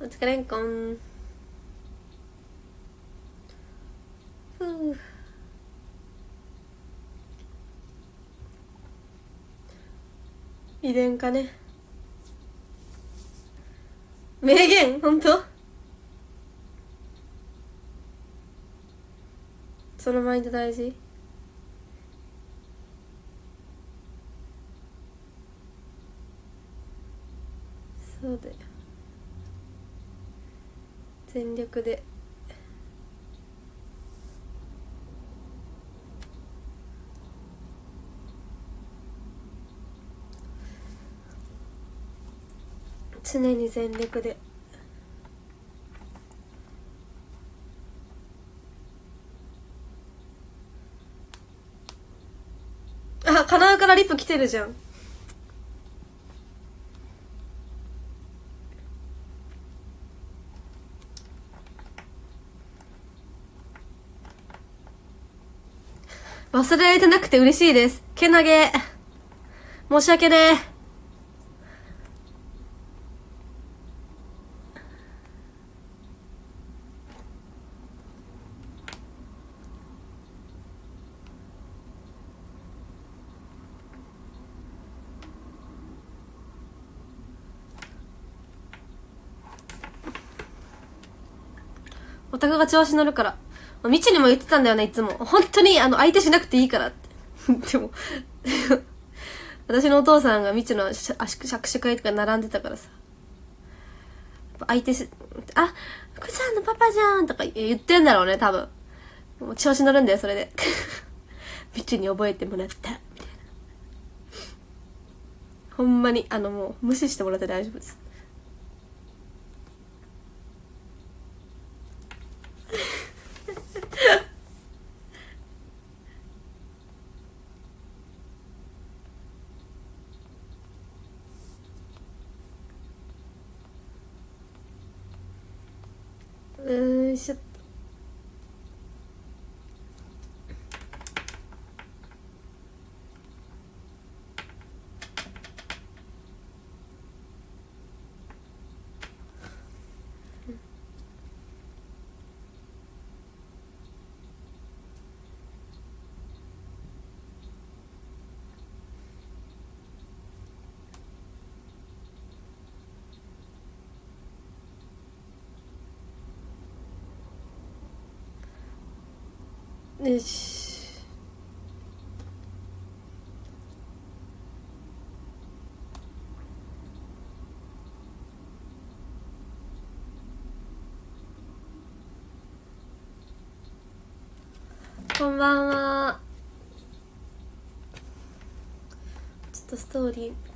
お疲れんこん。ふう。遺伝かね。名言本当？そのマインド大事？そうだよ。全力で。常に全力であ、カナからリップ来てるじゃん忘れられてなくて嬉しいです。けなげ。申し訳ねお宅が調子乗るから。みちにも言ってたんだよね、いつも。本当に、あの、相手しなくていいからって。[laughs] でも [laughs] 私のお父さんがみちの握手会とか並んでたからさ。相手し、あ、福ちゃんのパパじゃんとか言ってんだろうね、多分。もう調子乗るんだよ、それで。[laughs] みちに覚えてもらった。ほんまに、あのもう、無視してもらって大丈夫です。うんしょっよし。こんばんは。ちょっとストーリー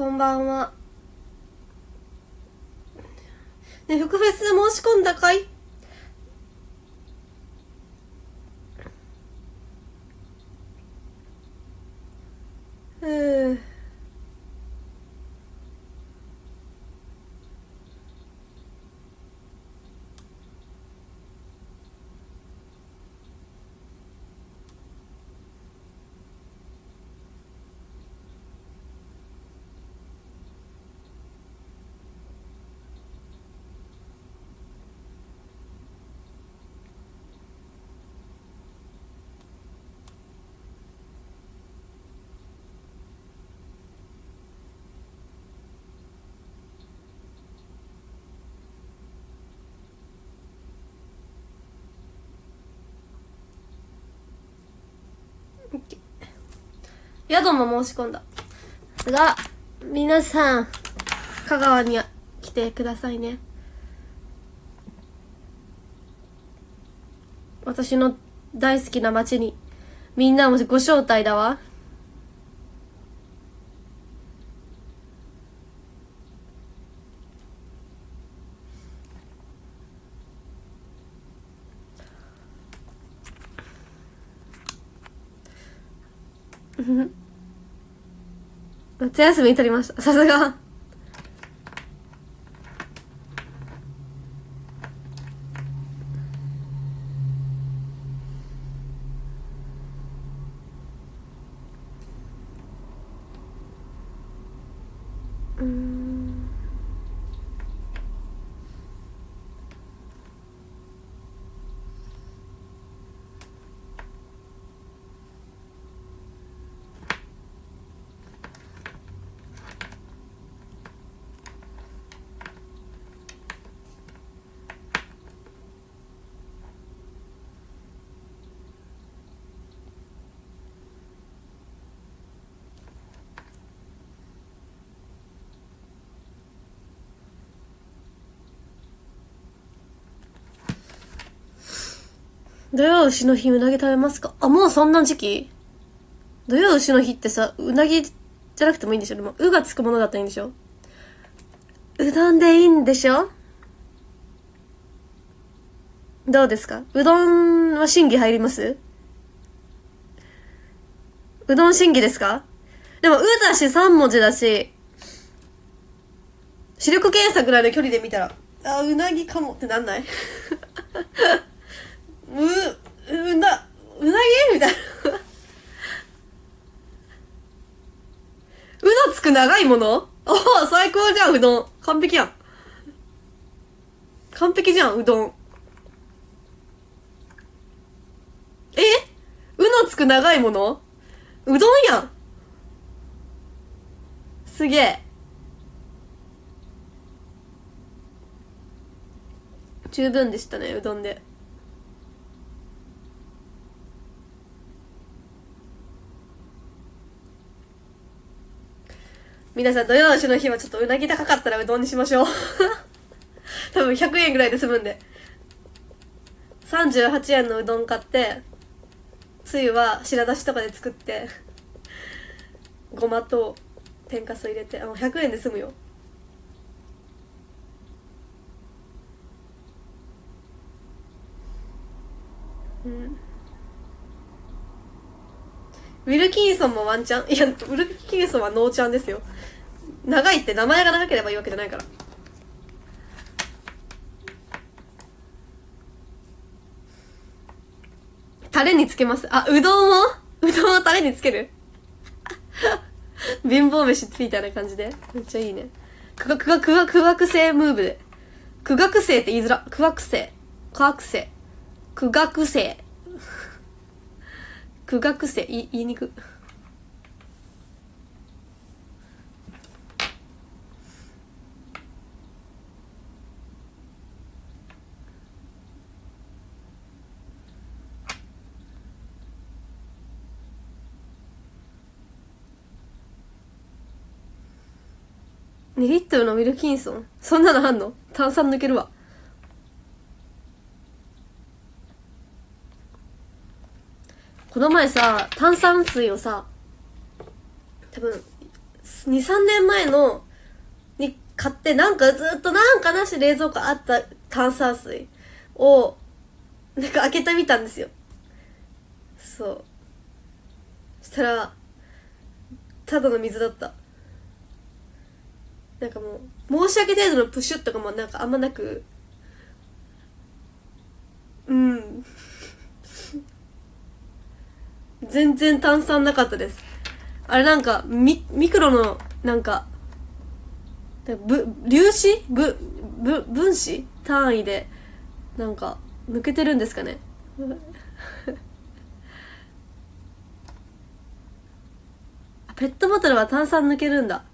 こんばんは。ね、福フェス申し込んだかいうー宿も申し込んだ。が、皆さん、香川に来てくださいね。私の大好きな街に、みんなもご招待だわ。夏休み取りました。さすが。土曜牛の日うなぎ食べますか？あ、もうそんな時期？土曜牛の日ってさ、うなぎじゃなくてもいいんでしょ？でも、うがつくものだったらいいんでしょ？うどんでいいんでしょ？どうですか？うどんは審議入ります？うどん審議ですか？でも、うだし3文字だし、視力検査ぐらいの距離で見たら、あ、うなぎかもってなんない？う、うな、うなぎみたいな。うのつく長いもの？[laughs] おお、最高じゃん、うどん。完璧やん。完璧じゃん、うどん。え？うのつく長いもの？うどんやん。すげえ。十分でしたね、うどんで。皆さん土曜のの日はちょっとうなぎ高かったらうどんにしましょう [laughs] 多分100円ぐらいで済むんで。38円のうどん買って、つゆは白だしとかで作って、ごまと天かす入れて、あ、もう100円で済むよ。うん。ウィルキンソンもワンチャンいやウィルキンソンはノーチャンですよ。長いって名前が長ければいいわけじゃないから。タレにつけます。あうどんを？うどんをタレにつける？貧乏飯みたいな感じで。めっちゃいいね。苦学苦学苦学苦学生ムーブで。苦学生って言いづら苦学生苦学生苦学生苦学生。い言いにく2リットルのウィルキンソン。そんなのあんの？炭酸抜けるわ。この前さ炭酸水をさ多分23年前のに買ってなんかずっとなんかなし冷蔵庫あった炭酸水をなんか開けてみたんですよ。そう。したらただの水だった。なんかもう申し訳程度のプシュとかもなんかあんまなく。うん。全然炭酸なかったです。あれなんかミミクロのなんかぶ粒子？ぶぶ分子？単位でなんか抜けてるんですかね。[laughs] ペットボトルは炭酸抜けるんだ。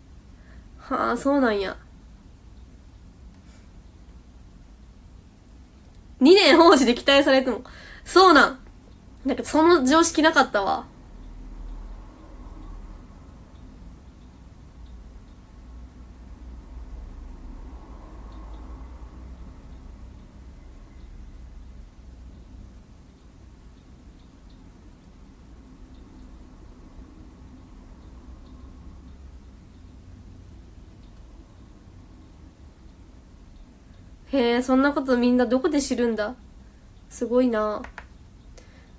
はあそうなんや。2年放置で期待されても。そうなん。なんかその常識なかったわ。へえそんなことみんなどこで知るんだ？すごいな。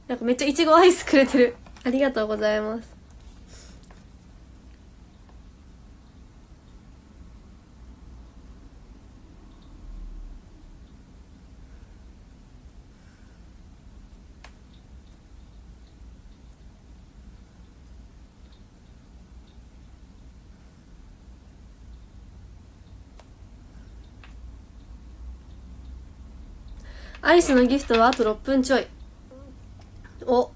なんかめっちゃいちごアイスくれてる。[laughs] ありがとうございます。アイスのギフトはあと6分ちょいお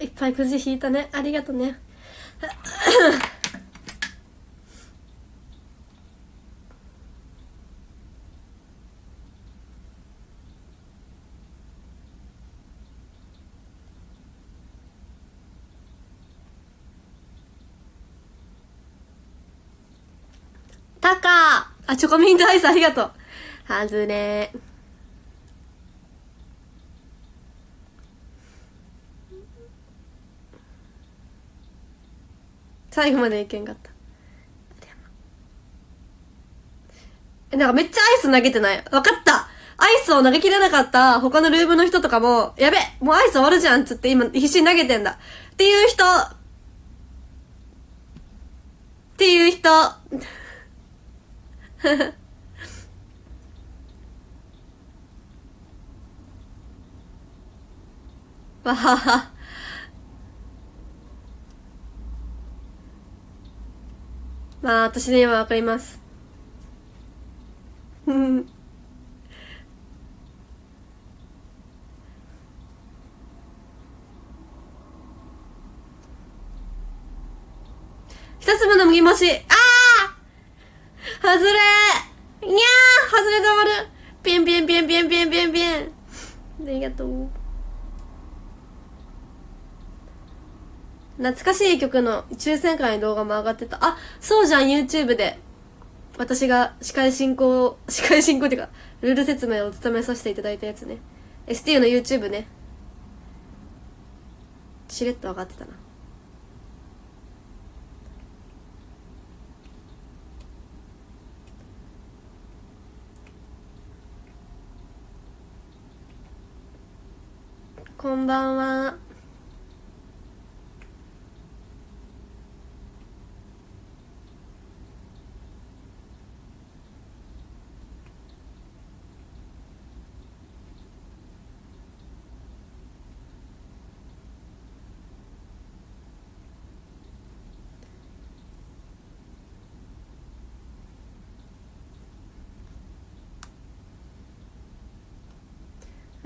いっぱいくじ引いたね。ありがとね。タカ。あ、チョコミントアイスありがとう。はずれ最後までいけんかった。え、なんかめっちゃアイス投げてない？わかったアイスを投げきれなかった他のルームの人とかも、やべもうアイス終わるじゃんっつって今必死に投げてんだ。っていう人っていう人わはは。[laughs] まあ、私で今わかります。うん。一粒の麦もし、ああ外れにゃー外れ止まるピンピンピンピンピンピンピンありがとう。懐かしい曲の抽選会の動画も上がってた。あ、そうじゃん、YouTube で。私が司会進行、[laughs] 司会進行っていうか、ルール説明を務めさせていただいたやつね。STU の YouTube ね。しれっと上がってたな。こんばんは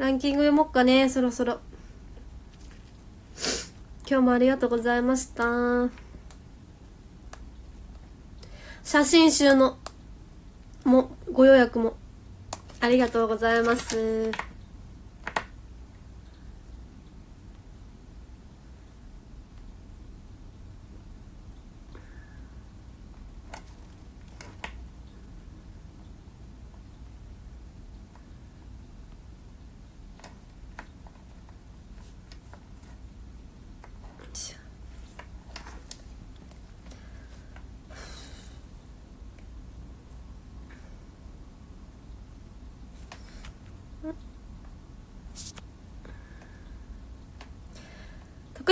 ランキング読もっかねそろそろ。今日もありがとうございました。写真集のもご予約も。ありがとうございます。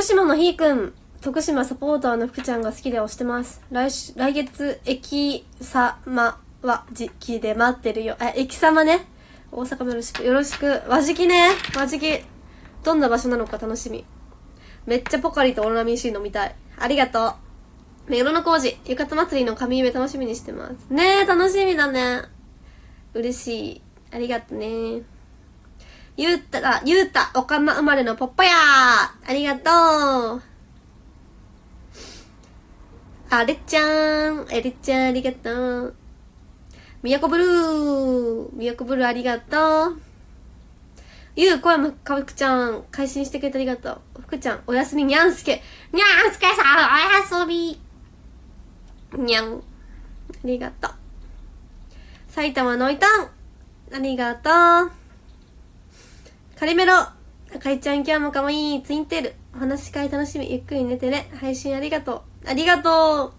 徳島のひーくん徳島サポーターの福ちゃんが好きで押してます。来週来月駅様は時期で待ってるよ。あ駅様ね。大阪もよろしくよろしく。和敷ね。和敷どんな場所なのか楽しみ。めっちゃポカリとオロナミン C 飲みたい。ありがとう。目黒の工事。浴衣祭りの神夢楽しみにしてます。ねえ楽しみだね。嬉しい。ありがとね。ゆうた、ゆうた、おかま生まれのポッポやありがとうあれちゃん、えりちゃんありがとう。みやこブルー、みやこブルーありがとう。ゆう、小山かぶくちゃん、配信してくれてありがとう。福ちゃん、おやすみにゃんすけ。にゃんすけさん、おやすみ。にゃん。ありがとう。埼玉のいたん。ありがとう。カリメロ。赤いちゃん今日もかわいい。ツインテール。お話し会楽しみ。ゆっくり寝てね。配信ありがとう。ありがとう。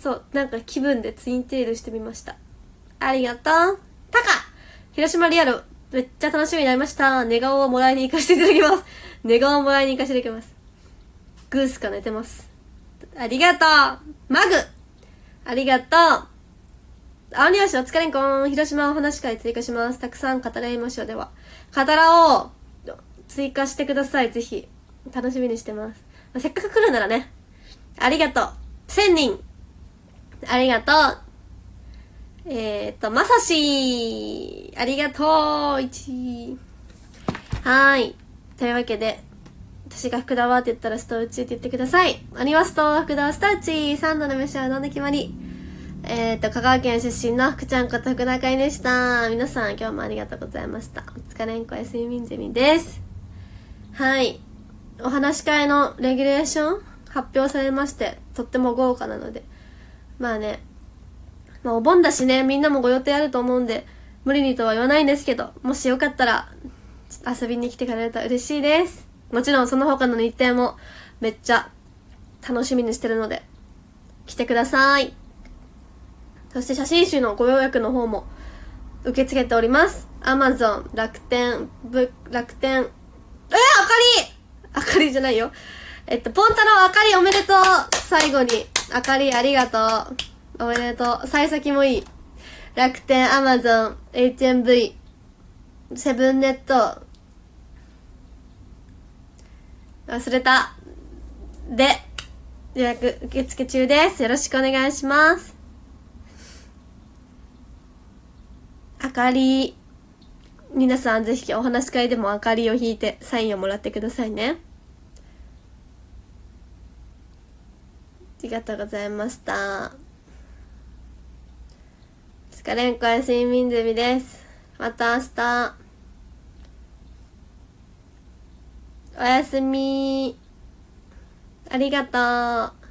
そう、なんか気分でツインテールしてみました。ありがとう。タカ広島リアル。めっちゃ楽しみになりました。寝顔をもらいに行かせていただきます。寝顔をもらいに行かせていただきます。グースか寝てます。ありがとう。マグありがとう。青によしお疲れんこん。広島お話会追加します。たくさん語らいましょう。では、語らを追加してください。ぜひ。楽しみにしてます。せっかく来るならね。ありがとう。千人。ありがとう。えっ、と、まさしありがとう。1。はーい。というわけで、私が福田はって言ったらストウチって言ってください。アニワスト福田はスタウチサンドの飯はどんで決まり。えっ、ー、と、香川県出身の福ちゃんこと福田会でした。皆さん今日もありがとうございました。お疲れんこやすみみんゼミです。はい。お話し会のレギュレーション発表されまして、とっても豪華なので。まあね、まあお盆だしね、みんなもご予定あると思うんで、無理にとは言わないんですけど、もしよかったら、遊びに来てくれると嬉しいです。もちろんその他の日程もめっちゃ楽しみにしてるので、来てください。そして写真集のご予約の方も受け付けております。Amazon、楽天、ぶ楽天、えー、あかりあかりじゃないよ。えっと、ポンタロウあかりおめでとう最後に、あかりありがとう。おめでとう。幸先もいい。楽天、アマゾン、HMV、セブンネット。忘れた。で、予約受付中です。よろしくお願いします。あかり、皆さんぜひお話し会でもあかりを引いてサインをもらってくださいね。ありがとうございました。疲れんこや睡眠ゼミです。また明日。おやすみ。ありがとう。